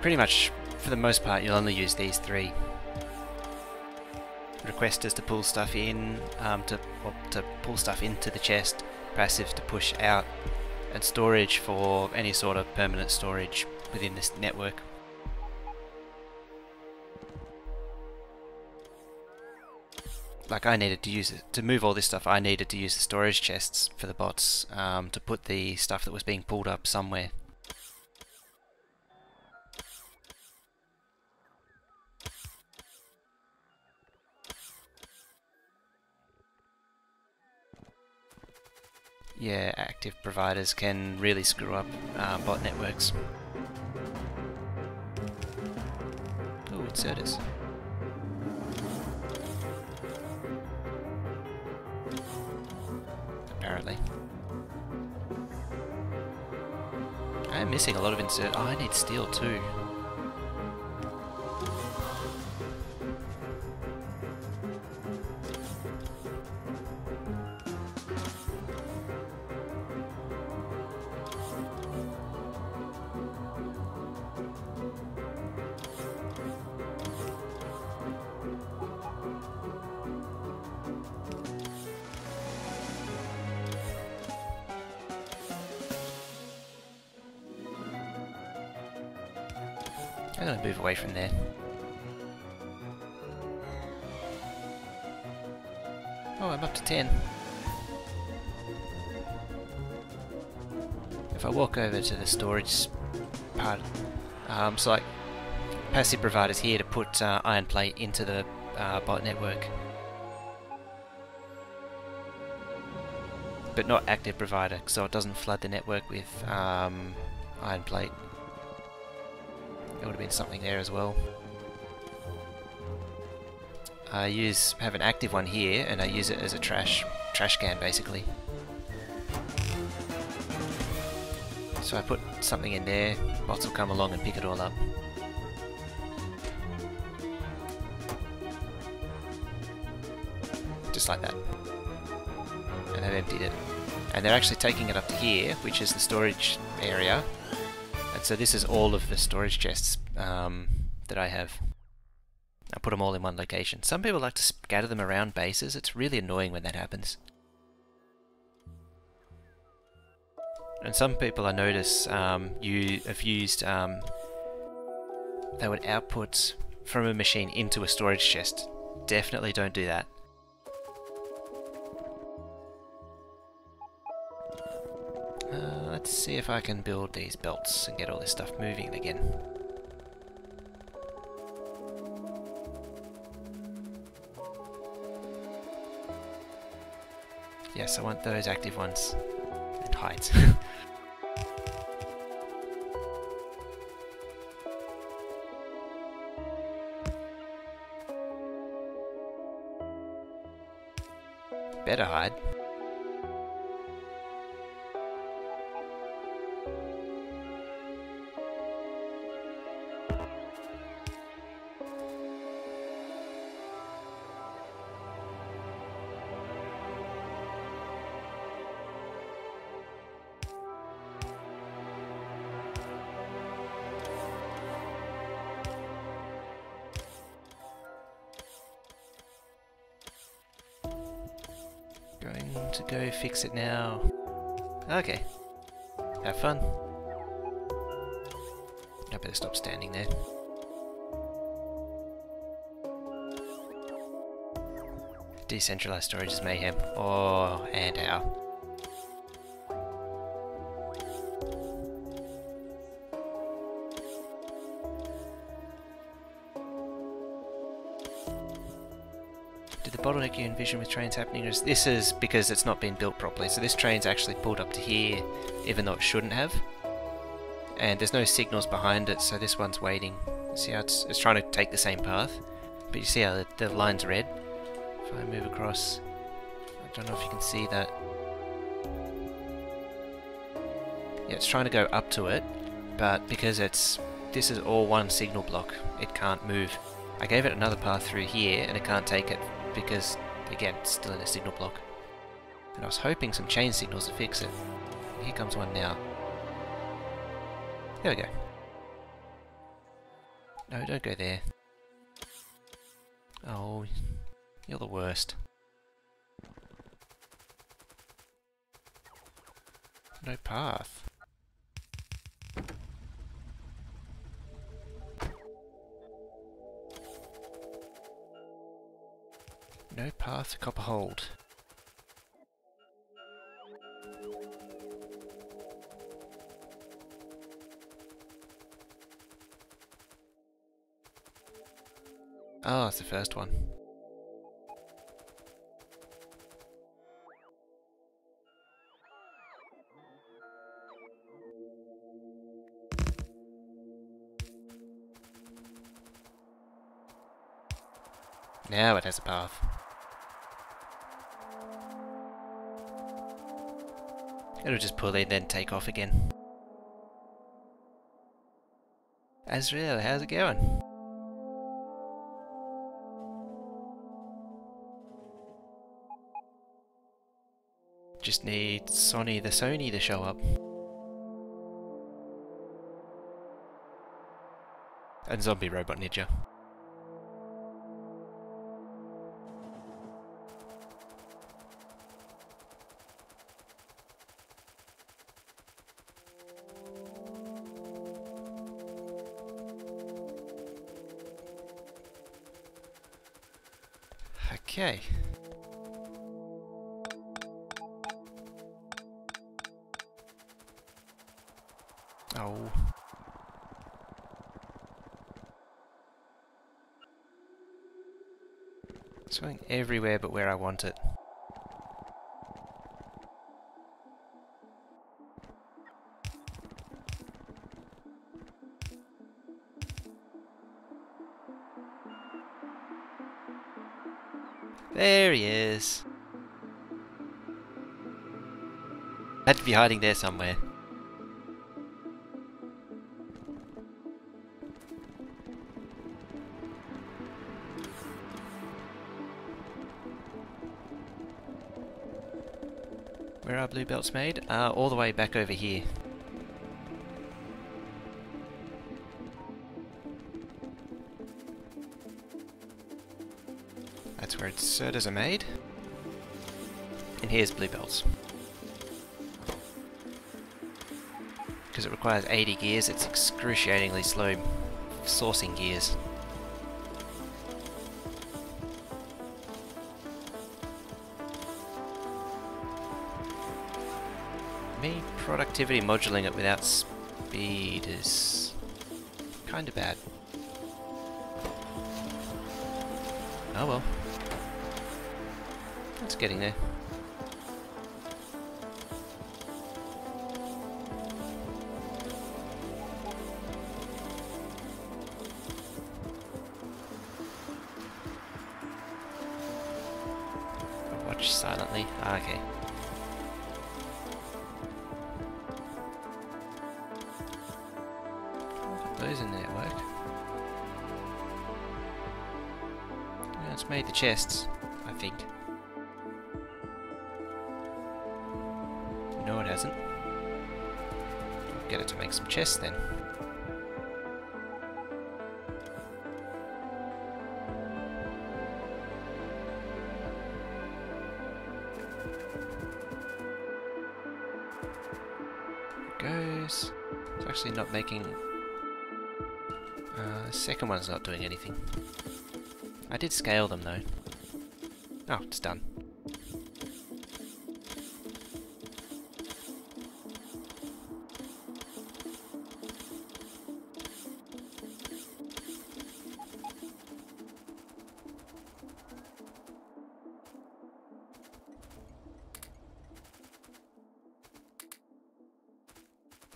Pretty much, for the most part, you'll only use these three. Request is to pull stuff in, um, to, well, to pull stuff into the chest, passive push out, and storage for any sort of permanent storage within this network. Like I needed to use it to move all this stuff. I needed to use the storage chests for the bots um, to put the stuff that was being pulled up somewhere. Yeah, active providers can really screw up uh, bot networks. Oh, inserters. Apparently. I'm missing a lot of insert. Oh, I need steel too. To the storage part, um, so like passive providers here to put uh, iron plate into the uh, bot network. But not active provider, so it doesn't flood the network with um, iron plate. There would have been something there as well. I use have an active one here, and I use it as a trash trash can basically. So I put something in there, bots will come along and pick it all up. Just like that. And I've emptied it. And they're actually taking it up to here, which is the storage area, and so this is all of the storage chests um, that I have. I put them all in one location. Some people like to scatter them around bases. It's really annoying when that happens. And some people I notice um, you have used um, they would output from a machine into a storage chest. Definitely don't do that. let's see if I can build these belts and get all this stuff moving again. Yes, I want those active ones. And height. Better hide. Fix it now. Okay. Have fun. I better stop standing there. Decentralized storage is mayhem. Oh, and how. You envision with trains happening is this is because it's not been built properly. So this train's actually pulled up to here, even though it shouldn't have. And there's no signals behind it, so this one's waiting. See how it's, it's trying to take the same path. But you see how the, the line's red? If I move across, I don't know if you can see that. Yeah, it's trying to go up to it, but because it's this is all one signal block, it can't move. I gave it another path through here, and it can't take it because, again, it's still in a signal block. And I was hoping some chain signals to fix it. Here comes one now. There we go. No, don't go there. Oh, you're the worst. No path. No path to Copper Hold. Ah, oh, that's the first one. Now it has a path. It'll just pull in, then take off again. Azrael, how's it going? Just need Sonny the Sony to show up. And Zombie Robot Ninja. Okay. Oh. It's going everywhere but where I want it. Be hiding there somewhere. Where are blue belts made? Uh, all the way back over here. That's where inserters are made. And here's blue belts. Because it requires 80 gears, it's excruciatingly slow sourcing gears. Me productivity moduling it without speed is kind of bad. Oh well. It's getting there. Chests, I think. No, it hasn't. Get it to make some chests then. It goes. It's actually not making... Uh, the second one's not doing anything. I did scale them though. Oh, it's done.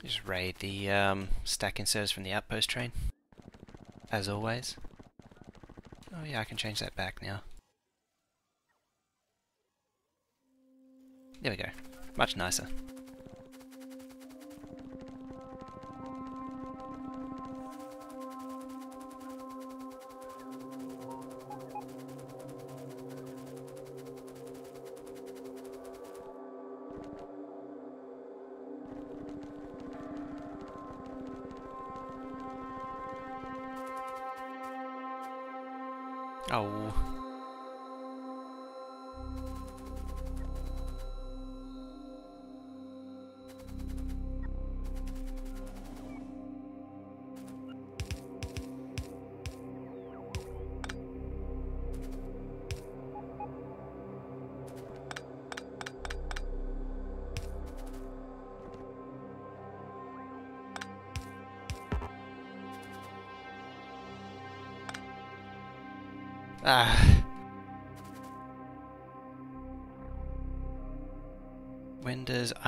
Just raid the um, stack inserters from the outpost train, as always. Yeah, I can change that back now. There we go. Much nicer.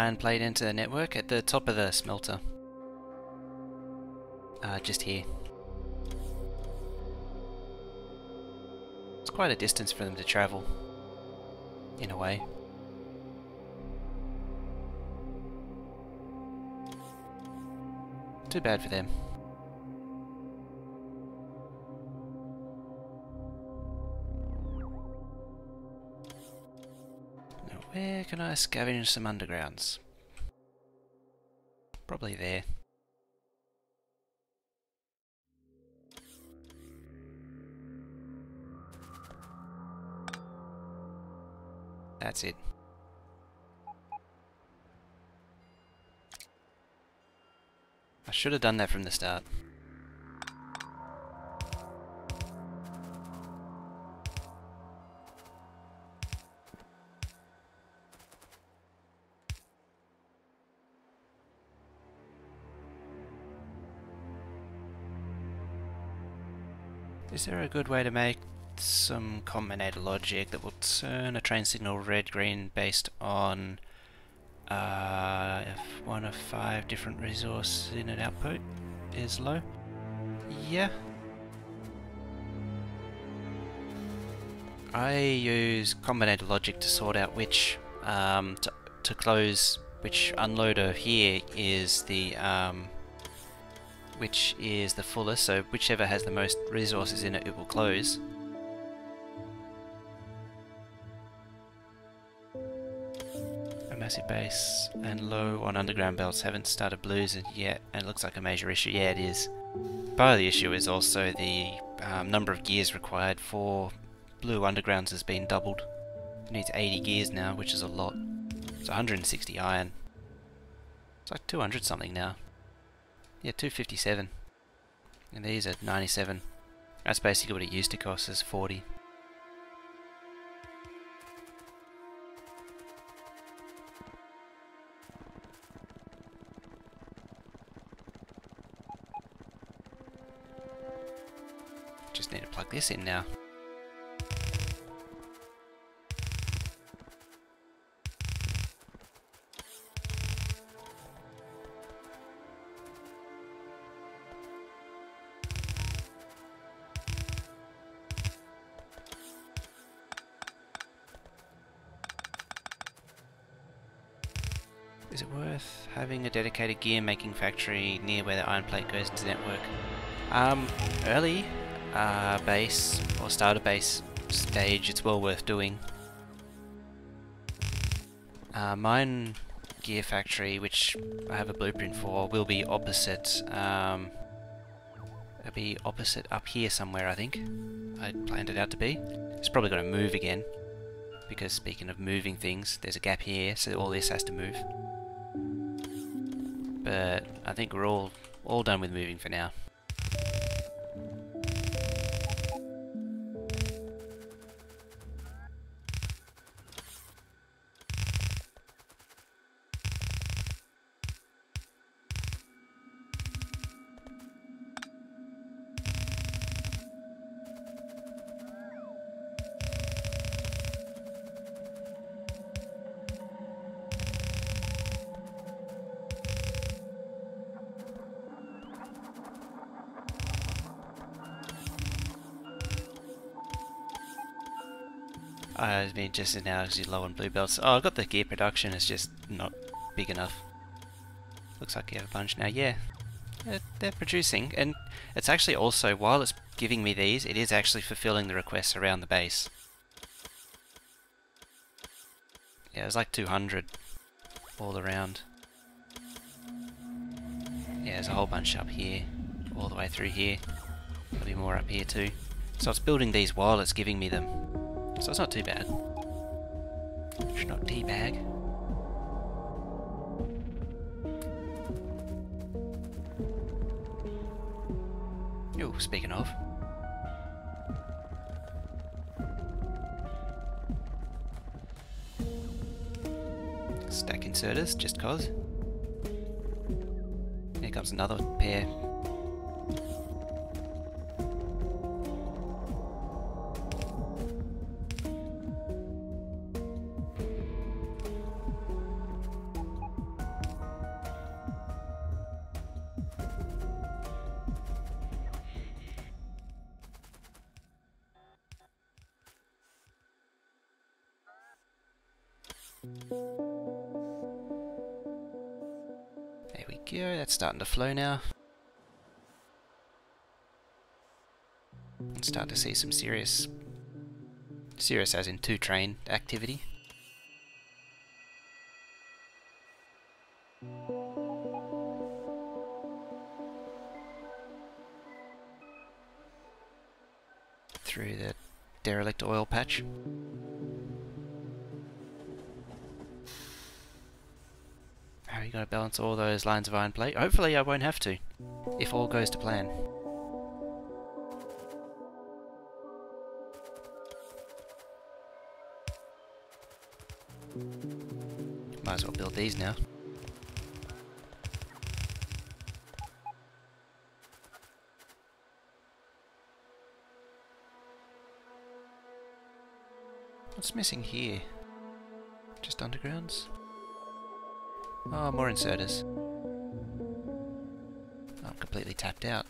Iron plate enter the network? At the top of the smelter. Uh, just here. It's quite a distance for them to travel, in a way. Too bad for them. Where can I scavenge some undergrounds? Probably there. That's it. I should have done that from the start. There a good way to make some combinator logic that will turn a train signal red-green based on uh, if one of five different resources in an output is low. Yeah. I use combinator logic to sort out which um, to, to close which unloader here is the um, which is the fullest so whichever has the most resources in it it will close A massive base and low on underground belts haven't started blues yet and it looks like a major issue. Yeah it is. Part of the issue is also the um, number of gears required for blue undergrounds has been doubled. It needs 80 gears now which is a lot. It's 160 iron. It's like 200 something now. Yeah 257. And these are 97. That's basically what it used to cost is 40. Just need to plug this in now. A gear making factory near where the iron plate goes into the network? Um, early uh, base or starter base stage, it's well worth doing. Uh, mine gear factory, which I have a blueprint for, will be opposite. Um, it'll be opposite up here somewhere, I think. I planned it out to be. It's probably going to move again, because speaking of moving things, there's a gap here, so all this has to move. But I think we're all all done with moving for now. Just now because you're low on blue belts. Oh, I've got the gear production, it's just not big enough. Looks like you have a bunch now. Yeah, they're, producing, and it's actually also, while it's giving me these, it is actually fulfilling the requests around the base. Yeah, it's like 200 all around. Yeah, there's a whole bunch up here, all the way through here. There'll be more up here too. So it's building these while it's giving me them. So it's not too bad. Not teabag. Yo, speaking of. Stack inserters, just cause. Here comes another pair starting to flow now. Start to see some serious, serious as in two train activity. You all those lines of iron plate? Hopefully I won't have to, if all goes to plan. Might as well build these now. What's missing here? Just undergrounds? Oh, more inserters. I'm completely tapped out.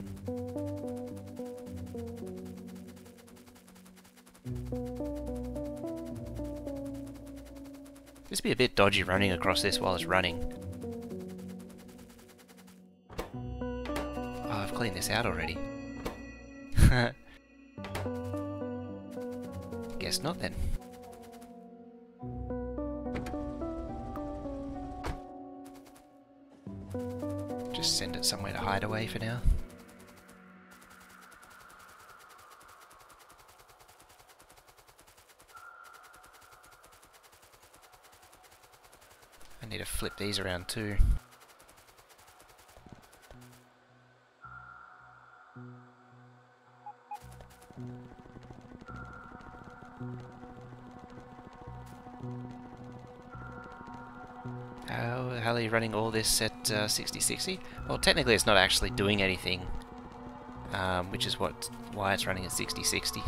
This be a bit dodgy running across this while it's running. Oh, I've cleaned this out already. Guess not then. Somewhere hide away for now. I need to flip these around too. How hell are you running all this at uh, 6060? Well, technically it's not actually doing anything, um, which is what why it's running at 6060.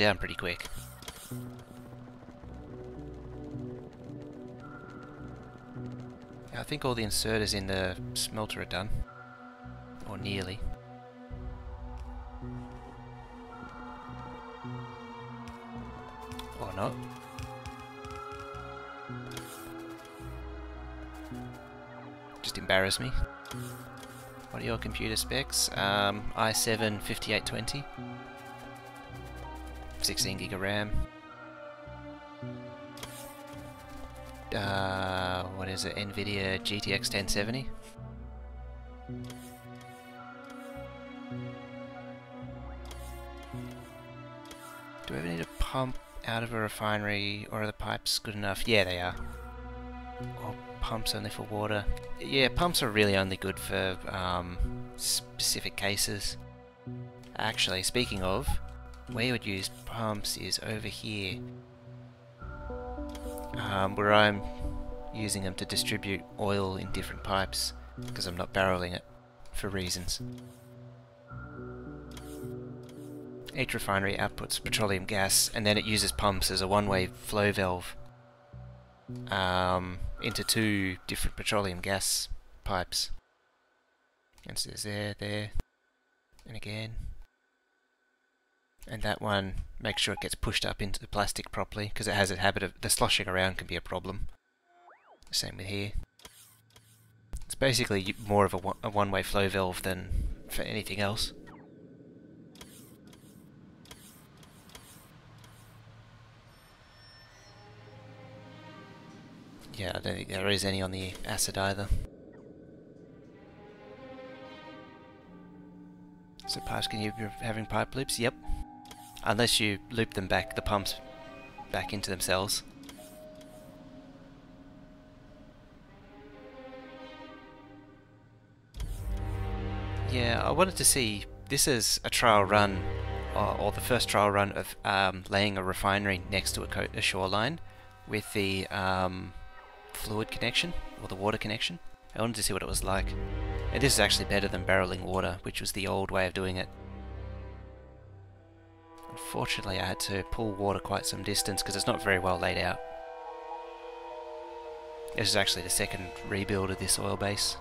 Down pretty quick. I think all the inserters in the smelter are done. Or nearly. Or not. Just embarrass me. What are your computer specs? Um, i7 5820. 16 gig of RAM. Uh, what is it? NVIDIA GTX 1070. Do I ever need a pump out of a refinery, or are the pipes good enough? Yeah, they are. Or pumps only for water. Yeah, pumps are really only good for um, specific cases. Actually, speaking of, where you would use pumps is over here. Um, where I'm using them to distribute oil in different pipes because I'm not barreling it for reasons. Each refinery outputs petroleum gas and then it uses pumps as a one-way flow valve um, into two different petroleum gas pipes. And so there, there, and again. And that one makes sure it gets pushed up into the plastic properly because it has a habit of the sloshing around can be a problem. Same with here. It's basically more of a one-way flow valve than for anything else. Yeah, I don't think there is any on the acid either. So pipes can you be having pipe loops? Yep. Unless you loop them back, the pumps back into themselves. Yeah, I wanted to see, this is a trial run, or, or the first trial run of um, laying a refinery next to a, a shoreline with the um, fluid connection, or the water connection. I wanted to see what it was like. And this is actually better than barreling water, which was the old way of doing it. Unfortunately, I had to pull water quite some distance because it's not very well laid out. This is actually the second rebuild of this oil base.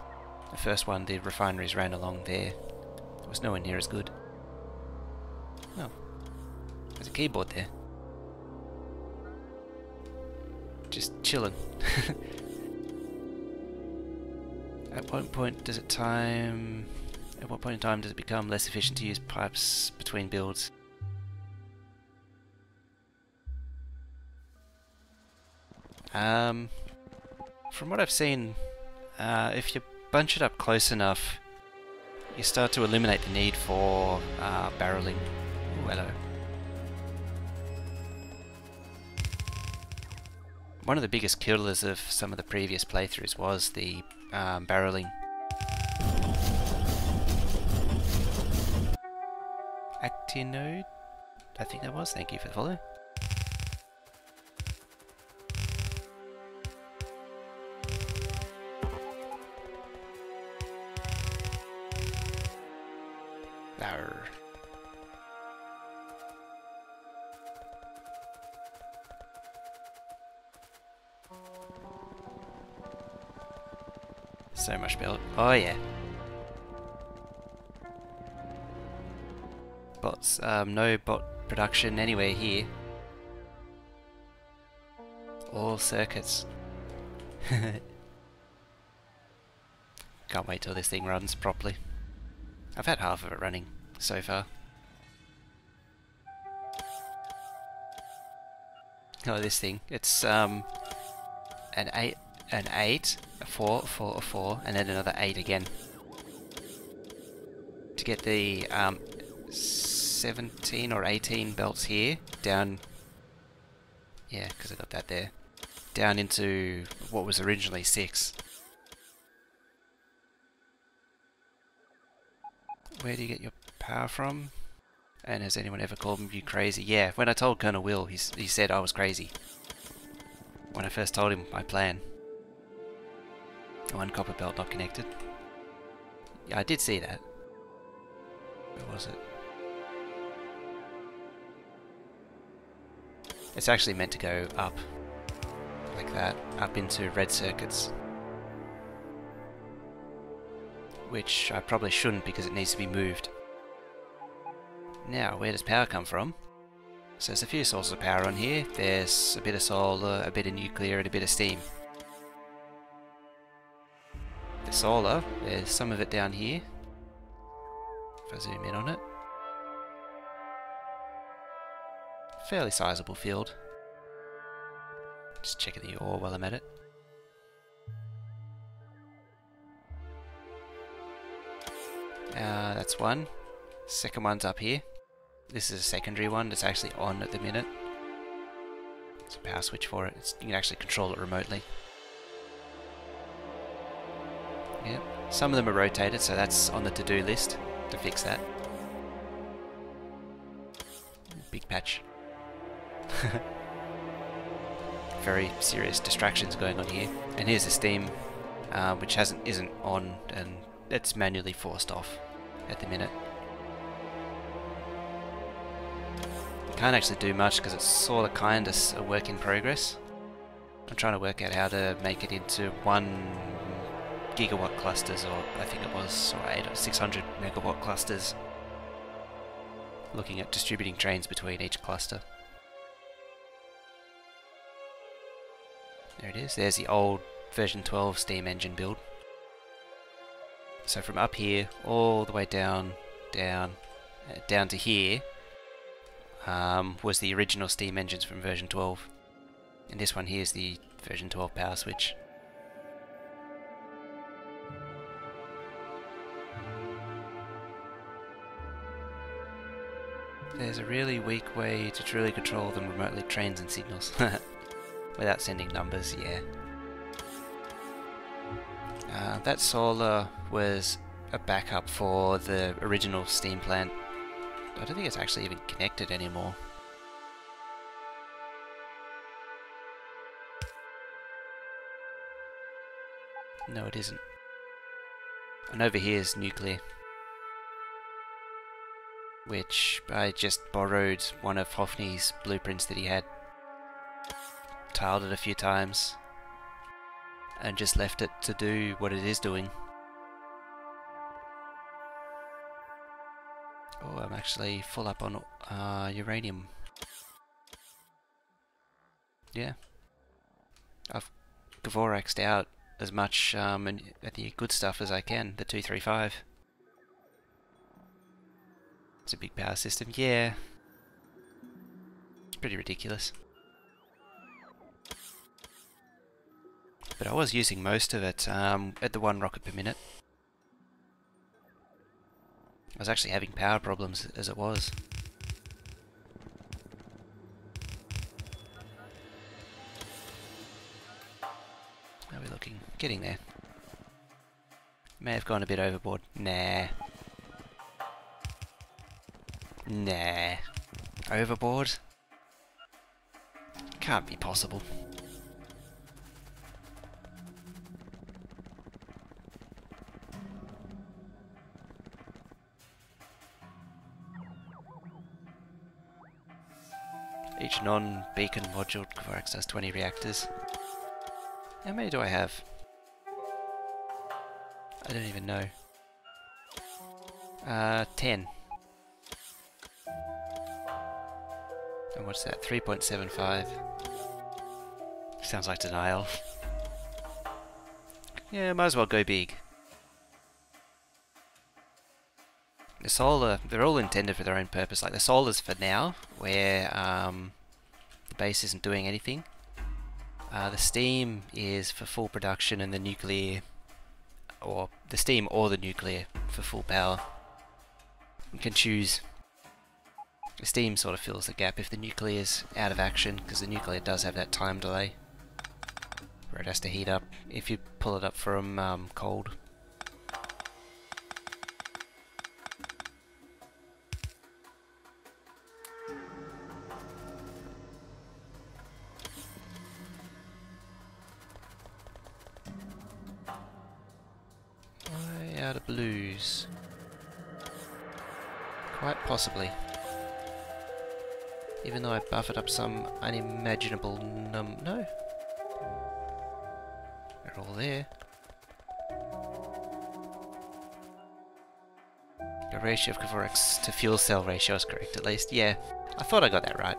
The first one, the refineries ran along there. It was nowhere near as good. Oh, there's a keyboard there. Just chilling. At what point does it time... At what point in time does it become less efficient to use pipes between builds? Um, from what I've seen, uh, if you bunch it up close enough, you start to eliminate the need for uh, barreling. Ooh, hello. One of the biggest killers of some of the previous playthroughs was the um, barreling. Actinode? I think that was. Thank you for the follow. Oh yeah. Bots, um, no bot production anywhere here. All circuits. Can't wait till this thing runs properly. I've had half of it running so far. Oh, this thing. It's um an eight, an eight, a four, a four, a four, and then another eight again. To get the um, 17 or 18 belts here down. Yeah, because I got that there. Down into what was originally six. Where do you get your power from? And has anyone ever called you crazy? Yeah, when I told Colonel Will, he, he said I was crazy. When I first told him my plan. One copper belt not connected. Yeah, I did see that. Where was it? It's actually meant to go up. Like that. Up into red circuits which I probably shouldn't because it needs to be moved. Now, where does power come from? So there's a few sources of power on here. There's a bit of solar, a bit of nuclear, and a bit of steam. The solar, there's some of it down here. If I zoom in on it. Fairly sizable field. Just checking the ore while I'm at it. Uh, that's one. Second one's up here. This is a secondary one that's actually on at the minute. It's a power switch for it. It's, you can actually control it remotely. Yep. Some of them are rotated, so that's on the to-do list to fix that. Big patch. Very serious distractions going on here. And here's the steam, uh, which hasn't isn't on and it's manually forced off at the minute. Can't actually do much because it's sort of kind of a work in progress. I'm trying to work out how to make it into one gigawatt clusters, or I think it was, or eight or 600 megawatt clusters. Looking at distributing trains between each cluster. There it is. There's the old version 12 steam engine build. So from up here all the way down, down, uh, down to here um, was the original steam engines from version 12. And this one here is the version 12 power switch. There's a really weak way to truly control them remotely trains and signals. Without sending numbers, yeah. Uh, that solar was a backup for the original steam plant. I don't think it's actually even connected anymore. No, it isn't. And over here is nuclear. Which I just borrowed one of Hoffney's blueprints that he had. Tiled it a few times. And just left it to do what it is doing. Oh, I'm actually full up on uh, uranium. Yeah. I've Kovarex'd out as much um, and the good stuff as I can, the 235. It's a big power system, yeah. It's pretty ridiculous. But I was using most of it um, at the one rocket per minute. I was actually having power problems as it was. How are we looking? Getting there. May have gone a bit overboard. Nah. Nah. Overboard? Can't be possible. Each non-beacon module has 20 reactors. How many do I have? I don't even know. Uh, 10. And what's that? 3.75. Sounds like denial. yeah, might as well go big. The solar, they're all intended for their own purpose. Like the solar's for now, where um, the base isn't doing anything. Uh, the steam is for full production and the nuclear, or the steam or the nuclear for full power. You can choose. Steam sort of fills the gap if the nuclear is out of action, because the nuclear does have that time delay, where it has to heat up if you pull it up from um, cold. Out of blues. Quite possibly. Even though I buffered up some unimaginable num- no. They're all there. The ratio of Kovarex's to fuel cell ratio is correct at least. Yeah, I thought I got that right.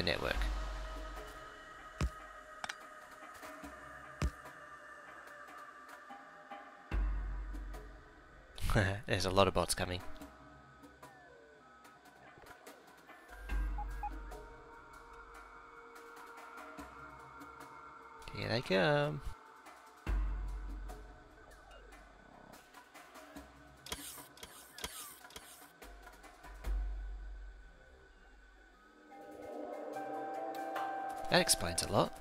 The network? There's a lot of bots coming. Here they come. That explains a lot.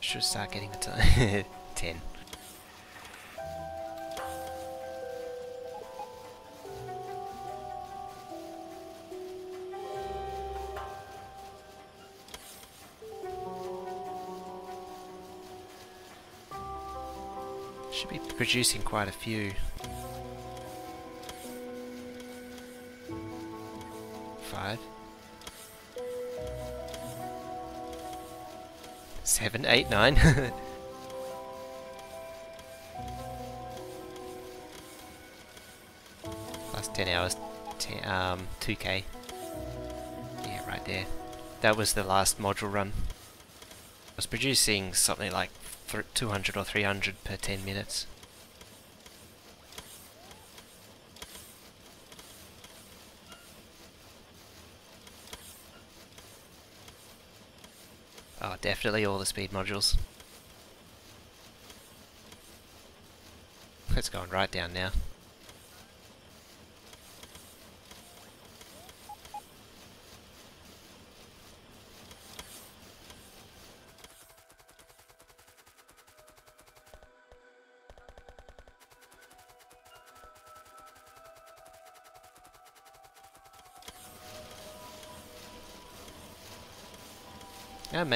Should start getting the time. 10. Should be producing quite a few. Seven, eight, nine. Last 10 hours, ten, um, 2k. Yeah, right there. That was the last module run. I was producing something like 200 or 300 per 10 minutes. Oh, definitely all the speed modules. It's going right down now.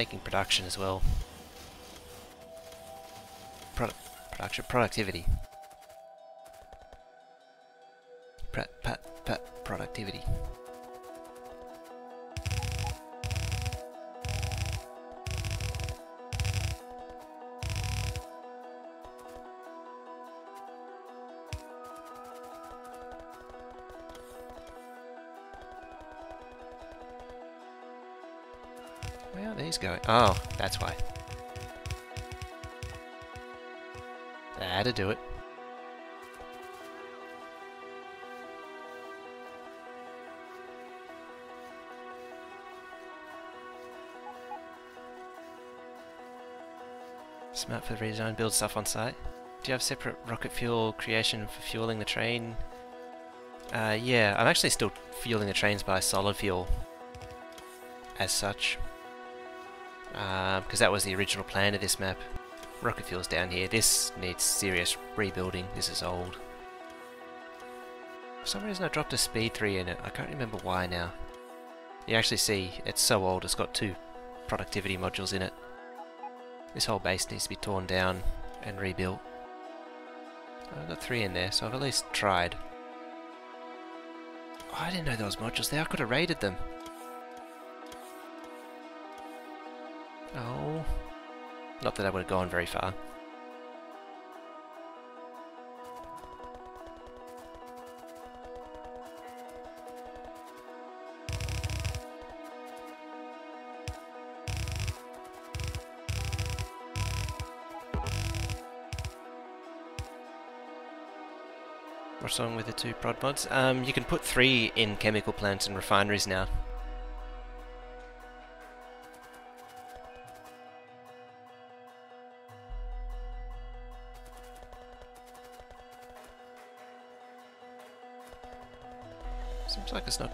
Making production as well. Pro production, productivity. Pro pro pro productivity. Oh, that's why. That'll do it. Smart for the redesign, build stuff on site. Do you have separate rocket fuel creation for fueling the train? Uh, yeah, I'm actually still fueling the trains by solid fuel as such because um, that was the original plan of this map. Rocket fuel's down here. This needs serious rebuilding. This is old. For some reason I dropped a speed 3 in it. I can't remember why now. You actually see it's so old it's got two productivity modules in it. This whole base needs to be torn down and rebuilt. I've got three in there, so I've at least tried. Oh, I didn't know there was modules there. I could have raided them. Not that I would have gone very far. What's wrong with the two prod mods? Um, you can put three in chemical plants and refineries now.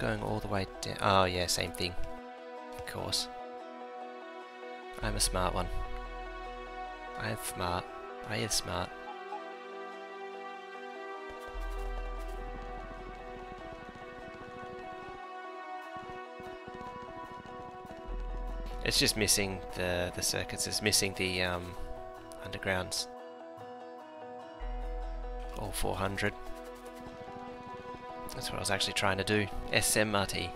Going all the way down. Oh yeah, same thing. Of course. I'm a smart one. I am smart. I am smart. It's just missing the the circuits. It's missing the um, undergrounds. All 400. That's what I was actually trying to do. SMRT.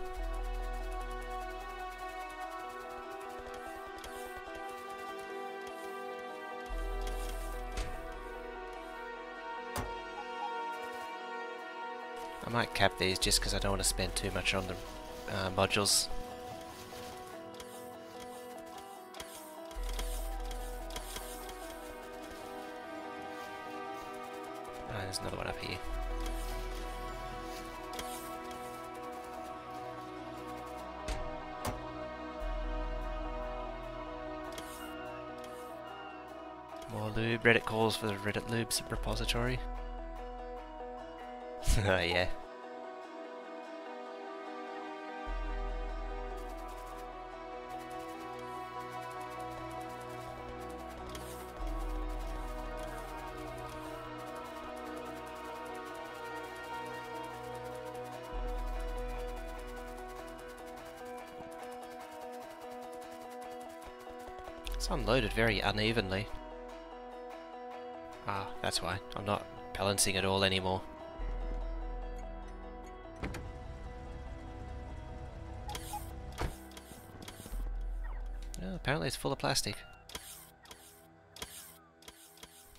I might cap these just because I don't want to spend too much on the uh, modules. Oh, there's another one up here. Reddit calls for the Reddit lubes repository. oh yeah. It's unloaded very unevenly that's why. I'm not balancing at all anymore. Oh, apparently it's full of plastic.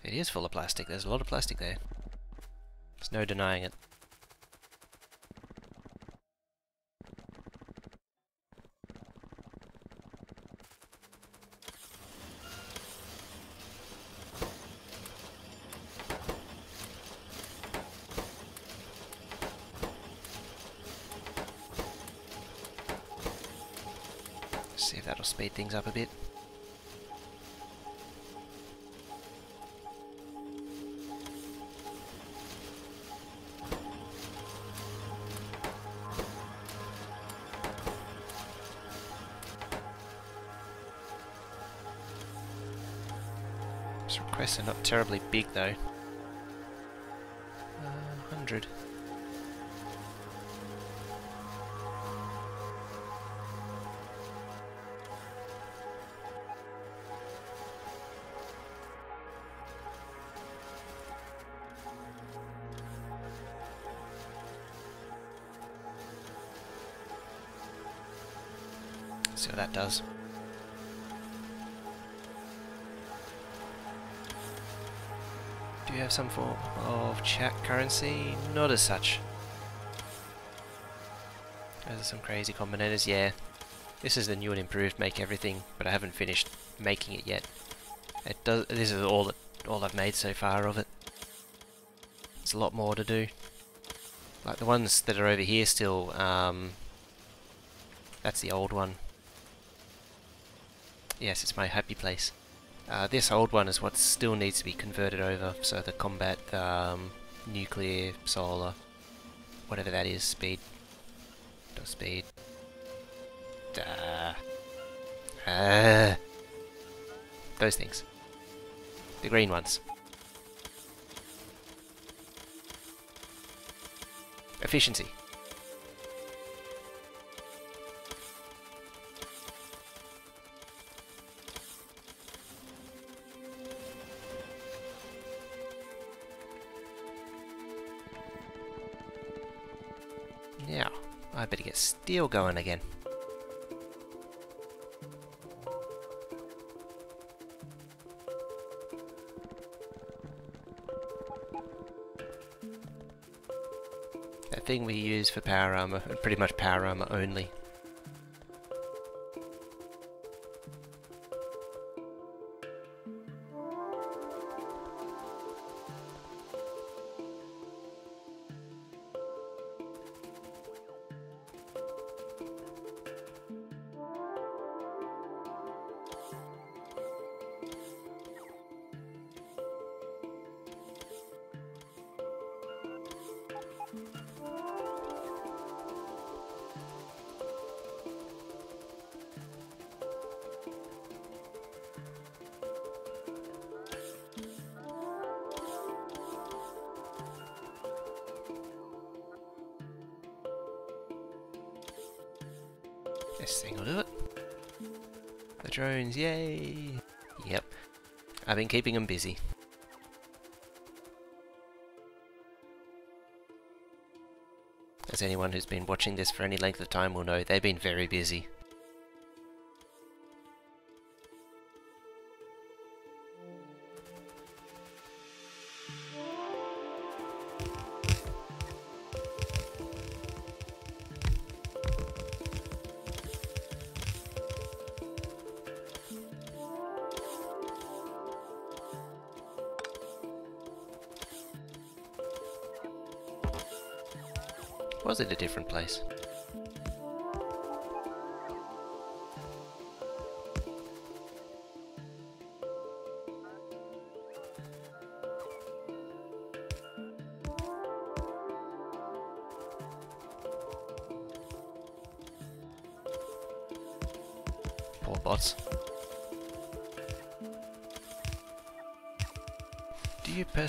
It is full of plastic. There's a lot of plastic there. There's no denying it. Things up a bit. These requests are not terribly big though. Uh, 100. See what that does. Do you have some form of chat currency? Not as such. Those are some crazy combinators, yeah. This is the new and improved make everything, but I haven't finished making it yet. It does. This is all that all I've made so far of it. There's a lot more to do. Like the ones that are over here still. Um, that's the old one. Yes, it's my happy place. Uh, this old one is what still needs to be converted over, so the combat, um, nuclear, solar, whatever that is, speed, no speed. Uh, uh, those things. The green ones. Efficiency. Better get steel going again. That thing we use for power armor, and pretty much power armor only. Anyone who's been watching this for any length of time will know, they've been very busy.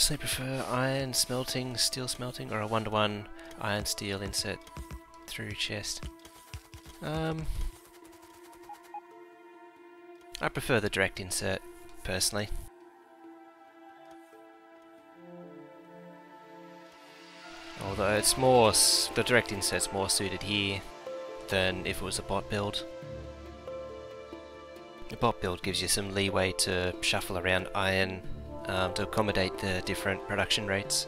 Personally prefer iron smelting, steel smelting, or a one-to-one iron steel insert through chest? Um, I prefer the direct insert, personally. Although it's more, the direct insert's more suited here than if it was a bot build. The bot build gives you some leeway to shuffle around iron um, to accommodate the different production rates.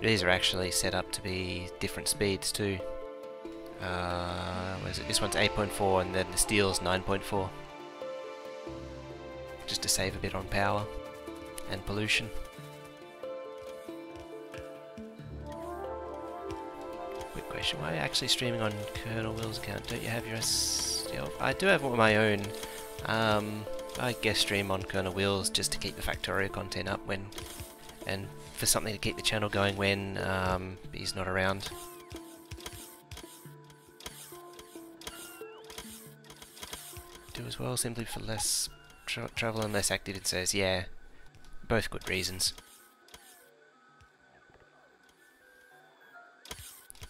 These are actually set up to be different speeds too. Uh, This one's 8.4 and then the steel's 9.4. Just to save a bit on power and pollution. Quick question, why are you actually streaming on Colonel Will's account? Don't you have your? I do have one of my own. Um, I guess stream on Colonel Will's just to keep the Factorio content up when, and for something to keep the channel going when um, he's not around. Do as well simply for less tra travel and less active, it says. Yeah, both good reasons.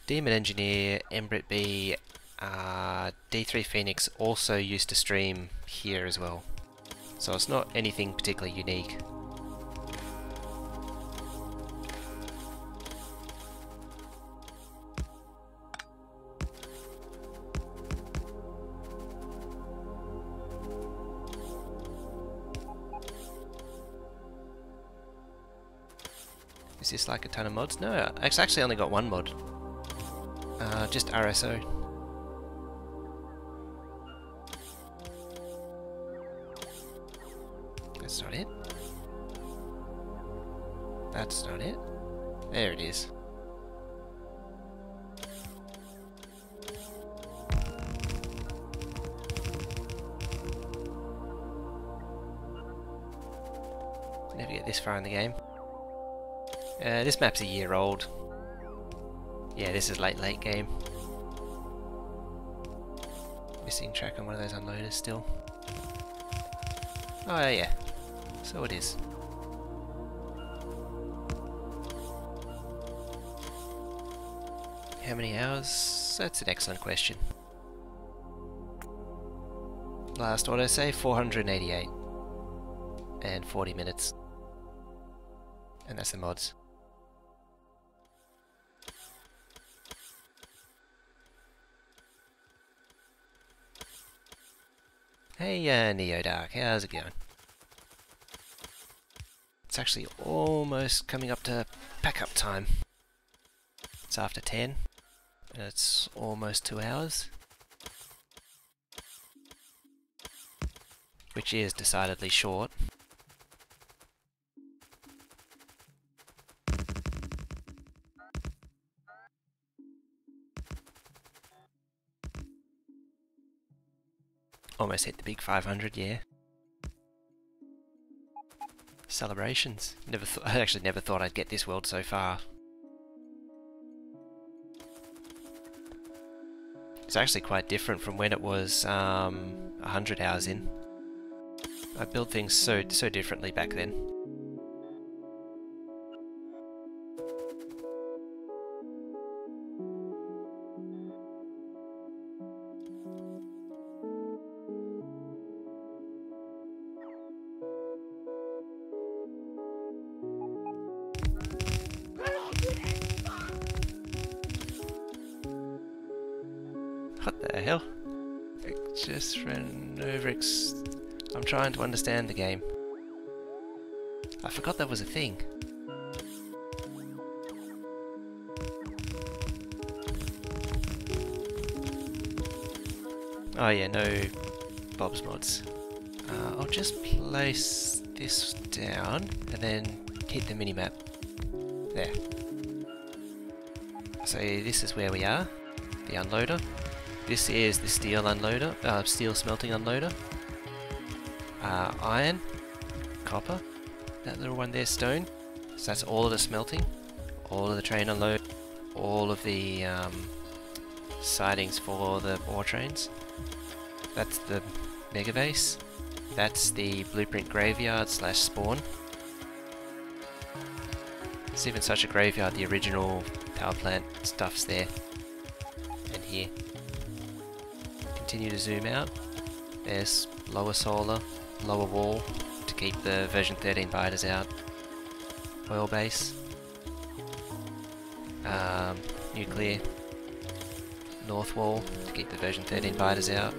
Demon Engineer, Embrit B, uh, D3 Phoenix also used to stream here as well. So it's not anything particularly unique. Is this like a ton of mods? No, it's actually only got one mod. Uh, just RSO. That's not it. That's not it. There it is. Never get this far in the game. Uh, this map's a year old. Yeah, this is late, late game. Missing track on one of those unloaders still. Oh yeah, so it is. How many hours? That's an excellent question. Last autosave, 488. And 40 minutes. And that's the mods. Hey, uh, Neo Dark, how's it going? It's actually almost coming up to pack up time. It's after 10, and it's almost two hours. Which is decidedly short. Almost hit the big 500, yeah. Celebrations. Never I actually never thought I'd get this world so far. It's actually quite different from when it was um, 100 hours in. I built things so so differently back then. Understand the game. I forgot that was a thing. Oh yeah, no Bob's mods. Uh, I'll just place this down and then hit the minimap. There. So this is where we are, the unloader. This is the steel unloader, uh, steel smelting unloader. Uh, iron, copper, that little one there, stone. So that's all of the smelting, all of the train unload, all of the um, sidings for the ore trains. That's the mega base. That's the blueprint graveyard slash spawn. It's even such a graveyard, the original power plant stuff's there. And here. Continue to zoom out. There's lower solar, lower wall to keep the version 13 biters out. Oil base. Um, nuclear. North wall to keep the version 13 biters out.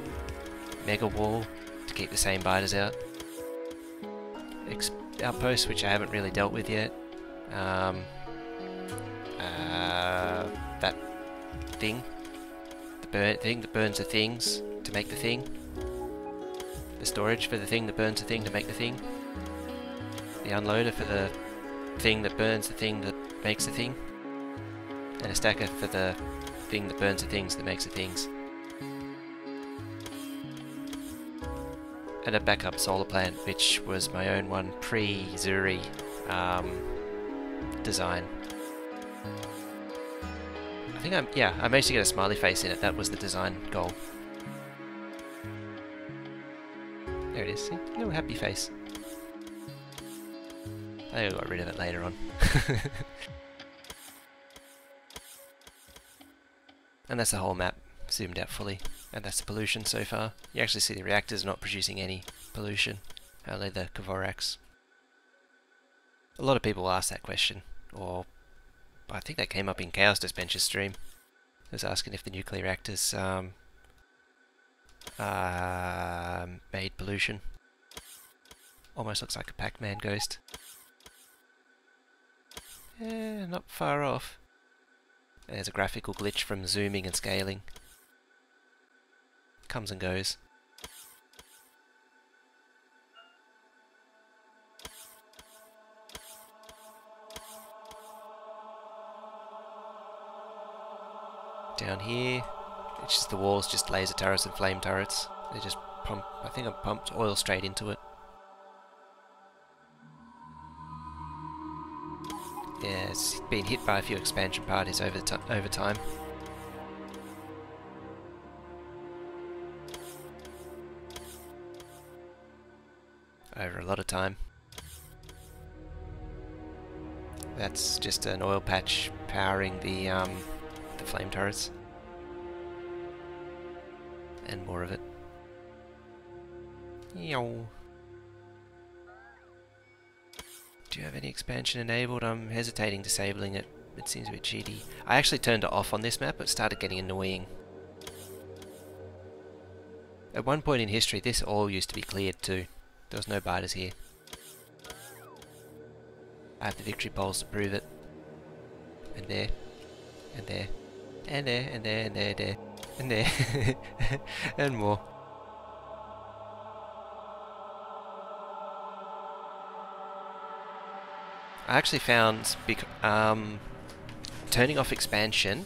Mega wall to keep the same biters out. outpost, which I haven't really dealt with yet. Um, uh, that thing, the burn thing that burns the things to make the thing. The storage for the thing that burns the thing to make the thing. The unloader for the thing that burns the thing that makes the thing. And a stacker for the thing that burns the things that makes the things. And a backup solar plant, which was my own one pre-Zuri um, design. I think I'm, yeah, I managed to get a smiley face in it, that was the design goal. Is, see? Little happy face. I got rid of it later on. and that's the whole map, zoomed out fully. And that's the pollution so far. You actually see the reactors not producing any pollution, only the Kvoraks. A lot of people ask that question, or I think that came up in Chaos Dispenser's stream. I was asking if the nuclear reactors um, uh, made pollution. Almost looks like a Pac-Man ghost. Yeah, not far off. There's a graphical glitch from zooming and scaling. Comes and goes. Down here, it's just the walls, just laser turrets and flame turrets. They just pump, I think I pumped oil straight into it. Yeah, it's been hit by a few expansion parties over over time. Over a lot of time. That's just an oil patch powering the um, the flame turrets. And more of it. Yo. Do you have any expansion enabled? I'm hesitating disabling it. It seems a bit cheaty. I actually turned it off on this map, but started getting annoying. At one point in history, this all used to be cleared too. There was no biters here. I have the victory poles to prove it. And there. And there. And there, and there, and there, and there. And more. I actually found um, turning off expansion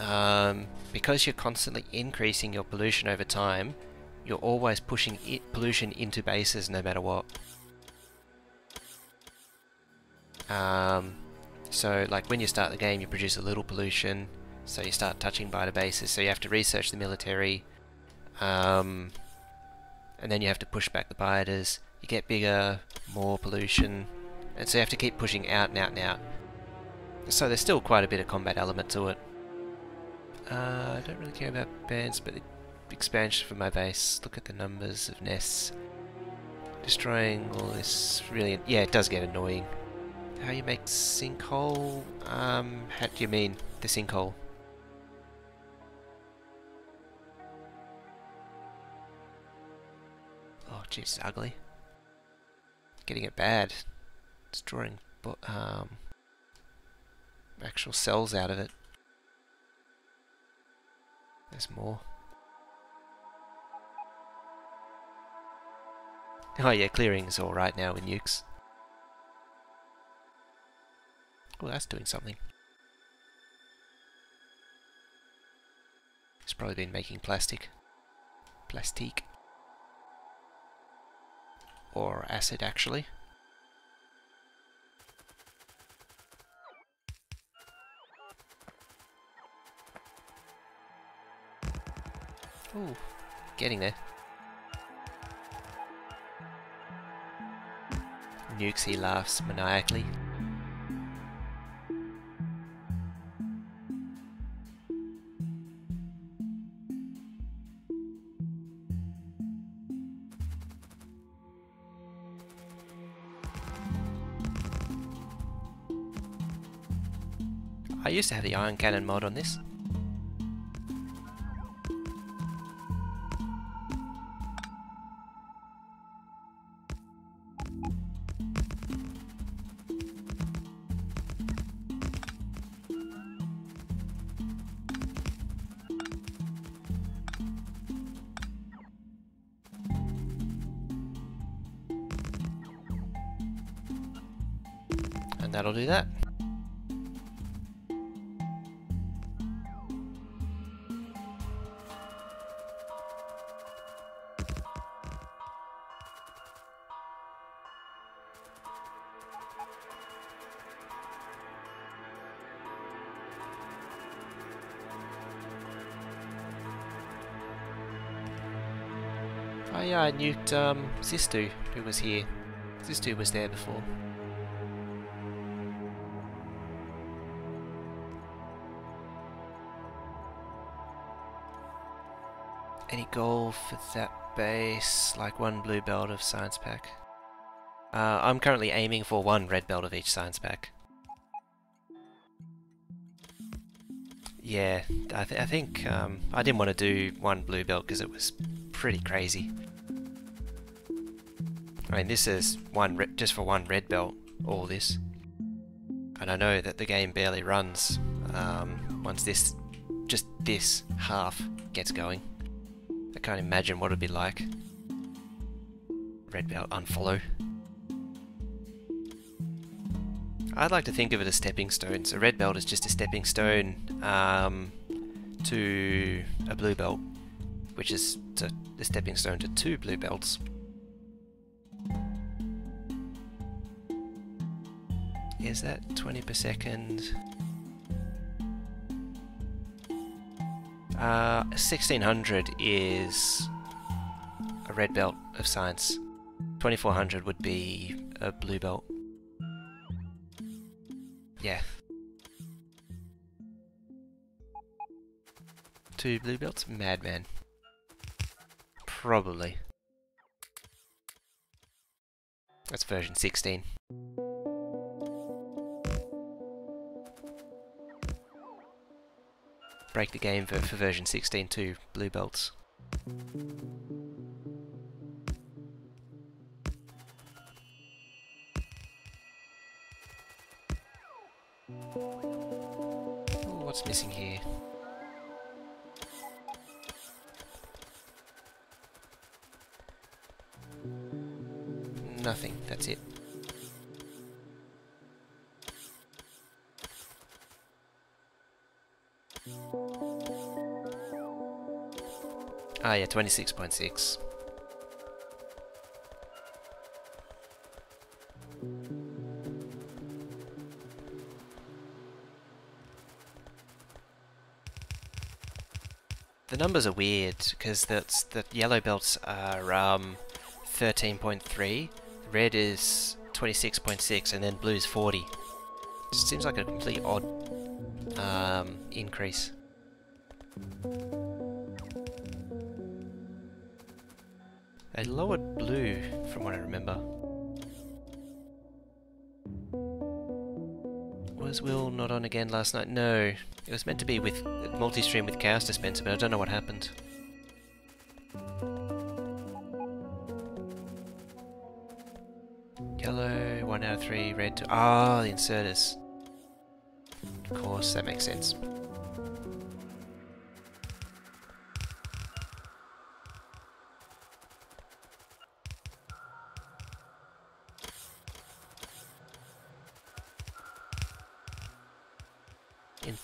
um, because you're constantly increasing your pollution over time you're always pushing pollution into bases no matter what um, so like when you start the game you produce a little pollution so you start touching biter bases so you have to research the military um, and then you have to push back the biters you get bigger more pollution and so you have to keep pushing out and out and out. So there's still quite a bit of combat element to it. Uh, I don't really care about bands, but the expansion for my base. Look at the numbers of nests. Destroying all this really... Yeah, it does get annoying. How you make sinkhole? Um, how do you mean, the sinkhole? Jeez, ugly. Getting it bad It's drawing um, actual cells out of it. There's more. Oh yeah, clearing's alright now with nukes. Oh, that's doing something. It's probably been making plastic. Plastique. Or acid, actually. Ooh, getting there. Nukesy laughs maniacally. Used to have the iron cannon mod on this. Nuked um, who was here. Zistu was there before. Any goal for that base? Like one blue belt of science pack? Uh, I'm currently aiming for one red belt of each science pack. Yeah, I, th I think um, I didn't want to do one blue belt because it was pretty crazy. I mean, this is one just for one red belt, all this. And I know that the game barely runs um, once this, just this half gets going. I can't imagine what it'd be like. Red belt unfollow. I'd like to think of it as stepping stones. A red belt is just a stepping stone um, to a blue belt, which is the stepping stone to two blue belts. Is that 20 per second? Uh, 1600 is a red belt of science. 2400 would be a blue belt. Yeah. Two blue belts? Madman. Probably. That's version 16. Break the game for, for version 16.2 blue belts. Ooh, what's missing here? Nothing, that's it. Ah yeah, 26.6. The numbers are weird because that's the yellow belts are um, 13.3, red is 26.6, and then blue is 40. Just seems like a complete odd um, increase. From what I remember. Was Will not on again last night? No. It was meant to be with multi-stream with Chaos Dispenser, but I don't know what happened. Yellow, 1 out of 3, red, ah, oh, the inserters. Of course, that makes sense.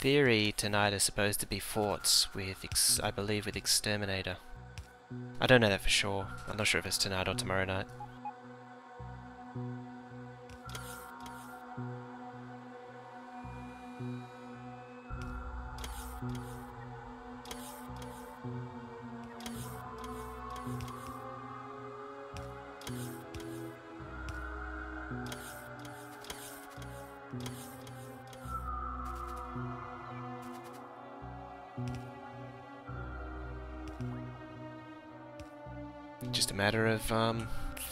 Theory, tonight is supposed to be forts with, I believe, with Xterminator. I don't know that for sure. I'm not sure if it's tonight or tomorrow night.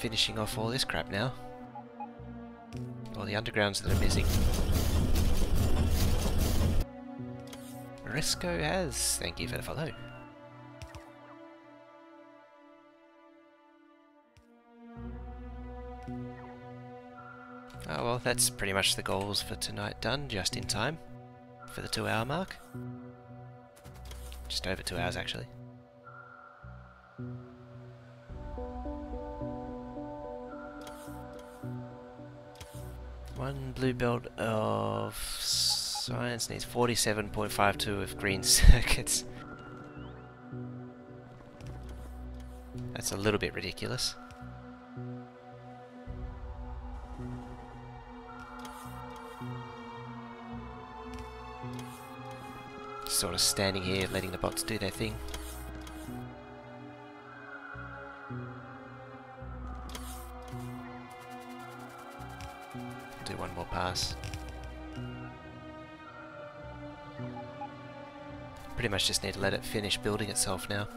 Finishing off all this crap now. All the undergrounds that are missing. Risco has, thank you for the follow. Oh well, that's pretty much the goals for tonight done, just in time for the two hour mark. Just over two hours actually. Blue belt of science needs 47.52 of green circuits. That's a little bit ridiculous. Sort of standing here, letting the bots do their thing. Pretty much just need to let it finish building itself now.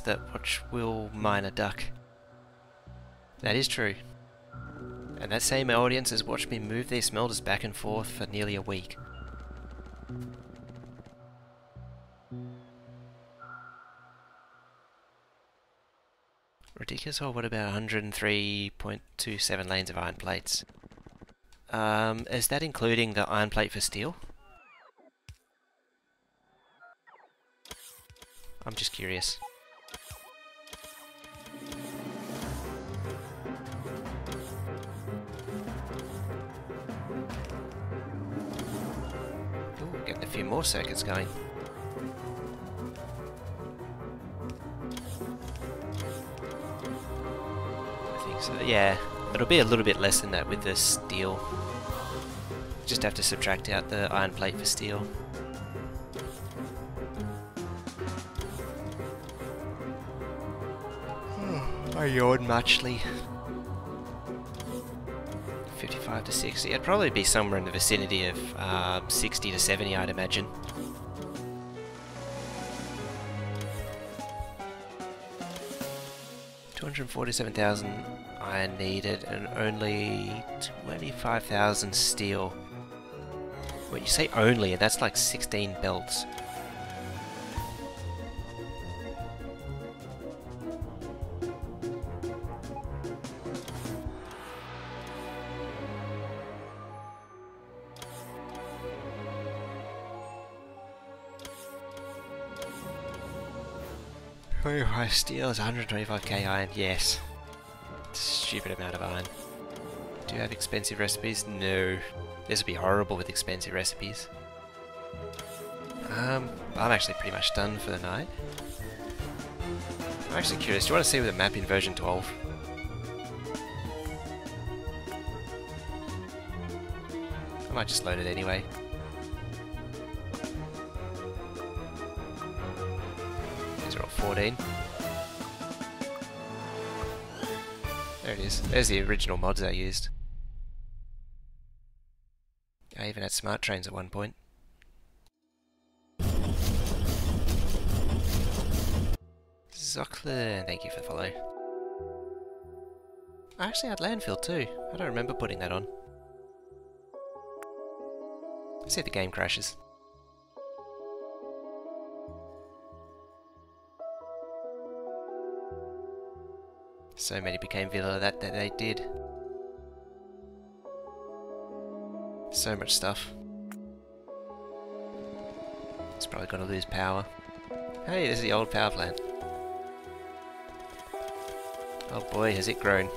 That watch will mine a duck. That is true. And that same audience has watched me move these smelters back and forth for nearly a week. Ridiculous, or what about 103.27 lanes of iron plates? Um, is that including the iron plate for steel? I'm just curious. More circuits going. I think so, yeah. It'll be a little bit less than that with the steel. Just have to subtract out the iron plate for steel. Hmm, I yawn muchly. 55 to 60. It'd probably be somewhere in the vicinity of uh, 60 to 70, I'd imagine. Two hundred forty-seven thousand iron needed, and only twenty-five thousand steel. When you say only, that's like sixteen belts. Oh, high steel is 125k iron, yes. Stupid amount of iron. Do you have expensive recipes? No. This would be horrible with expensive recipes. Um, I'm actually pretty much done for the night. I'm actually curious, do you want to see with the map in version 12? I might just load it anyway. These are all 14. There it is. There's the original mods I used. I even had smart trains at one point. Zockler, thank you for the follow. I actually had landfill too. I don't remember putting that on. Let's see if the game crashes. So many became Villa that, that they did. So much stuff. It's probably gonna lose power. Hey, this is the old power plant. Oh boy, has it grown.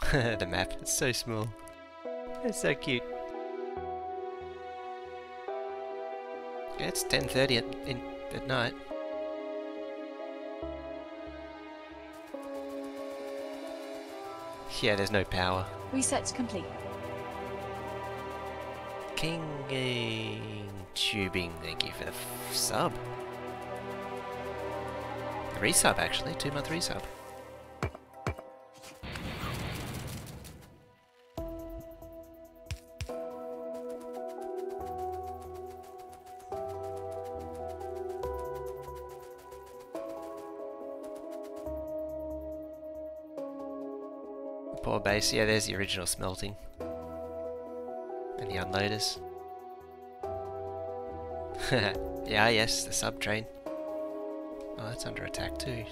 the map, it's so small. It's so cute. It's 10.30 at, in, at night. Yeah, there's no power. Reset complete. King Tubing, thank you for the sub. Resub, actually, two month resub. Base. Yeah, there's the original smelting. And the unloaders. yeah, yes, the sub train. Oh, that's under attack too.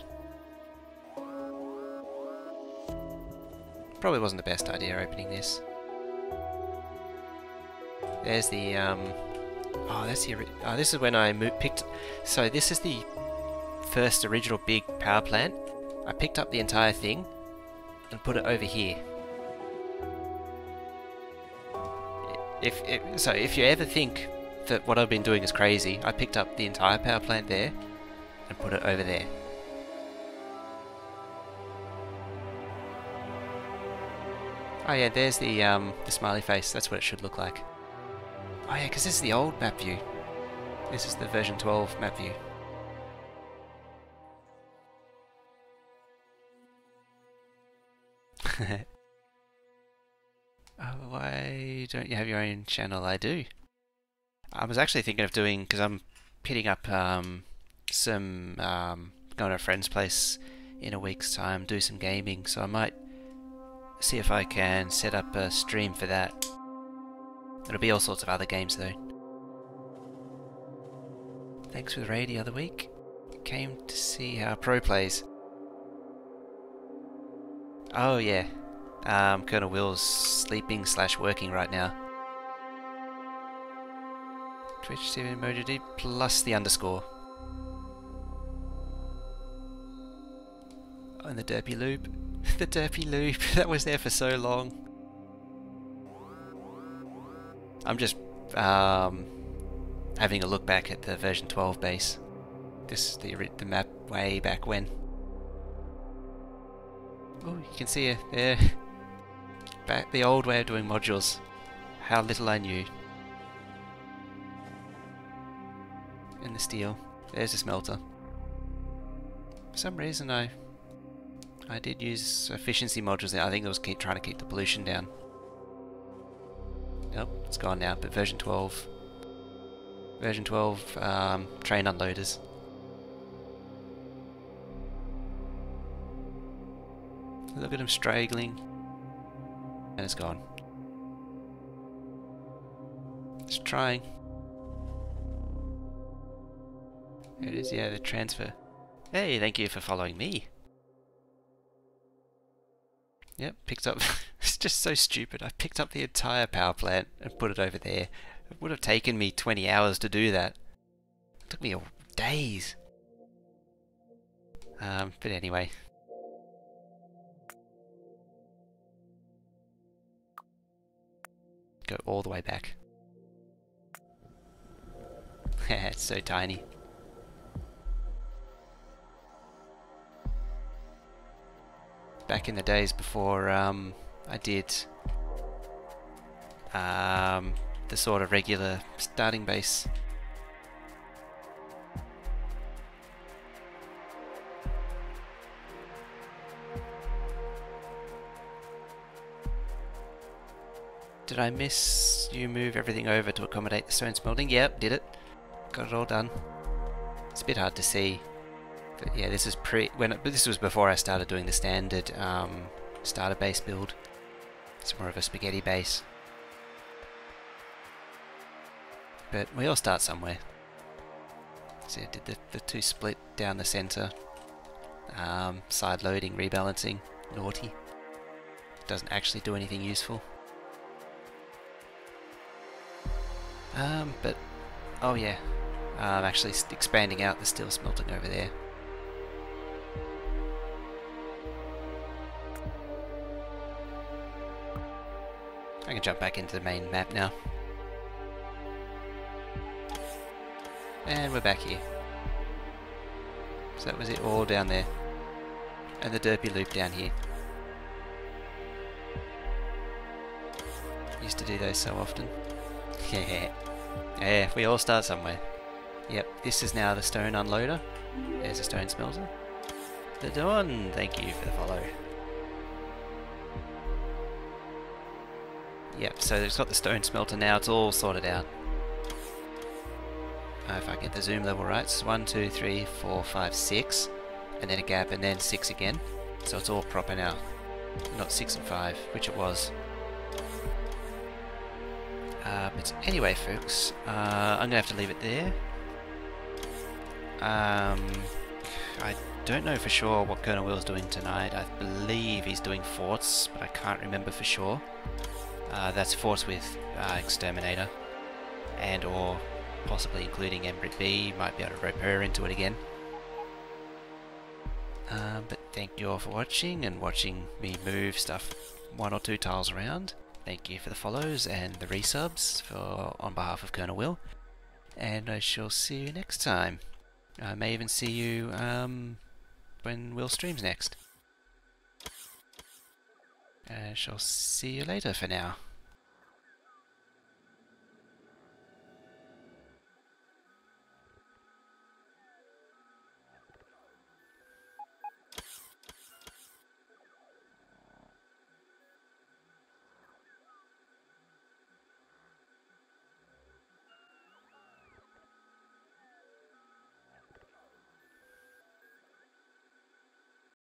Probably wasn't the best idea opening this. There's the, um... Oh, that's the... Oh, this is when I picked... So this is the first original big power plant. I picked up the entire thing and put it over here. If, if So if you ever think that what I've been doing is crazy, I picked up the entire power plant there and put it over there. Oh yeah, there's the um, the smiley face. That's what it should look like. Oh yeah, because this is the old map view. This is the version 12 map view. don't you have your own channel? I do. I was actually thinking of doing, because I'm pitting up um, some, um, going to a friend's place in a week's time, do some gaming, so I might see if I can set up a stream for that. It'll be all sorts of other games though. Thanks for the raid the other week. Came to see how Pro plays. Oh yeah. Um, Colonel Will's sleeping slash working right now. Twitch TV emoji plus the underscore. Oh, and the derpy loop. the derpy loop, that was there for so long. I'm just um, having a look back at the version 12 base. This the the map way back when. Oh, you can see it there. Back the old way of doing modules. How little I knew. In the steel. There's a smelter. For some reason I I did use efficiency modules there. I think it was keep trying to keep the pollution down. Nope, it's gone now, but version 12. Version 12 um, train unloaders. Look at him straggling. And it's gone. It's trying. It is, yeah, the transfer. Hey, thank you for following me. Yep, picked up. it's just so stupid. I picked up the entire power plant and put it over there. It would have taken me 20 hours to do that. It took me days. Um, but anyway. Go all the way back. it's so tiny. back in the days before um, I did um, the sort of regular starting base. Did I miss you move everything over to accommodate the stone smelting? Yep, did it. Got it all done. It's a bit hard to see but yeah, this is pre when but this was before I started doing the standard um, starter base build. It's more of a spaghetti base. But we all start somewhere. So I did the, the two split down the center. Um, side loading, rebalancing, naughty. Doesn't actually do anything useful. Um, but, oh yeah, I'm actually expanding out the steel smelting over there. I can jump back into the main map now. And we're back here. So that was it all down there. And the derpy loop down here. Used to do those so often. Yeah. We all start somewhere. Yep, this is now the stone unloader. There's a stone smelter. The Dawn, thank you for the follow. Yep, so it's got the stone smelter now, it's all sorted out. Uh, if I get the zoom level right, it's 1, 2, 3, 4, 5, 6, and then a gap, and then 6 again. So it's all proper now. not 6 and 5, which it was. Uh, but anyway, folks, uh, I'm going to have to leave it there. Um, I don't know for sure what Colonel Will's doing tonight. I believe he's doing forts, but I can't remember for sure. Uh, that's forts with uh, Xterminator, and or possibly including Embrit B. Might be able to rope her into it again. Um, but thank you all for watching and watching me move stuff one or two tiles around. Thank you for the follows and the resubs for on behalf of Colonel Will. And I shall see you next time. I may even see you um, when Will streams next. I shall see you later for now.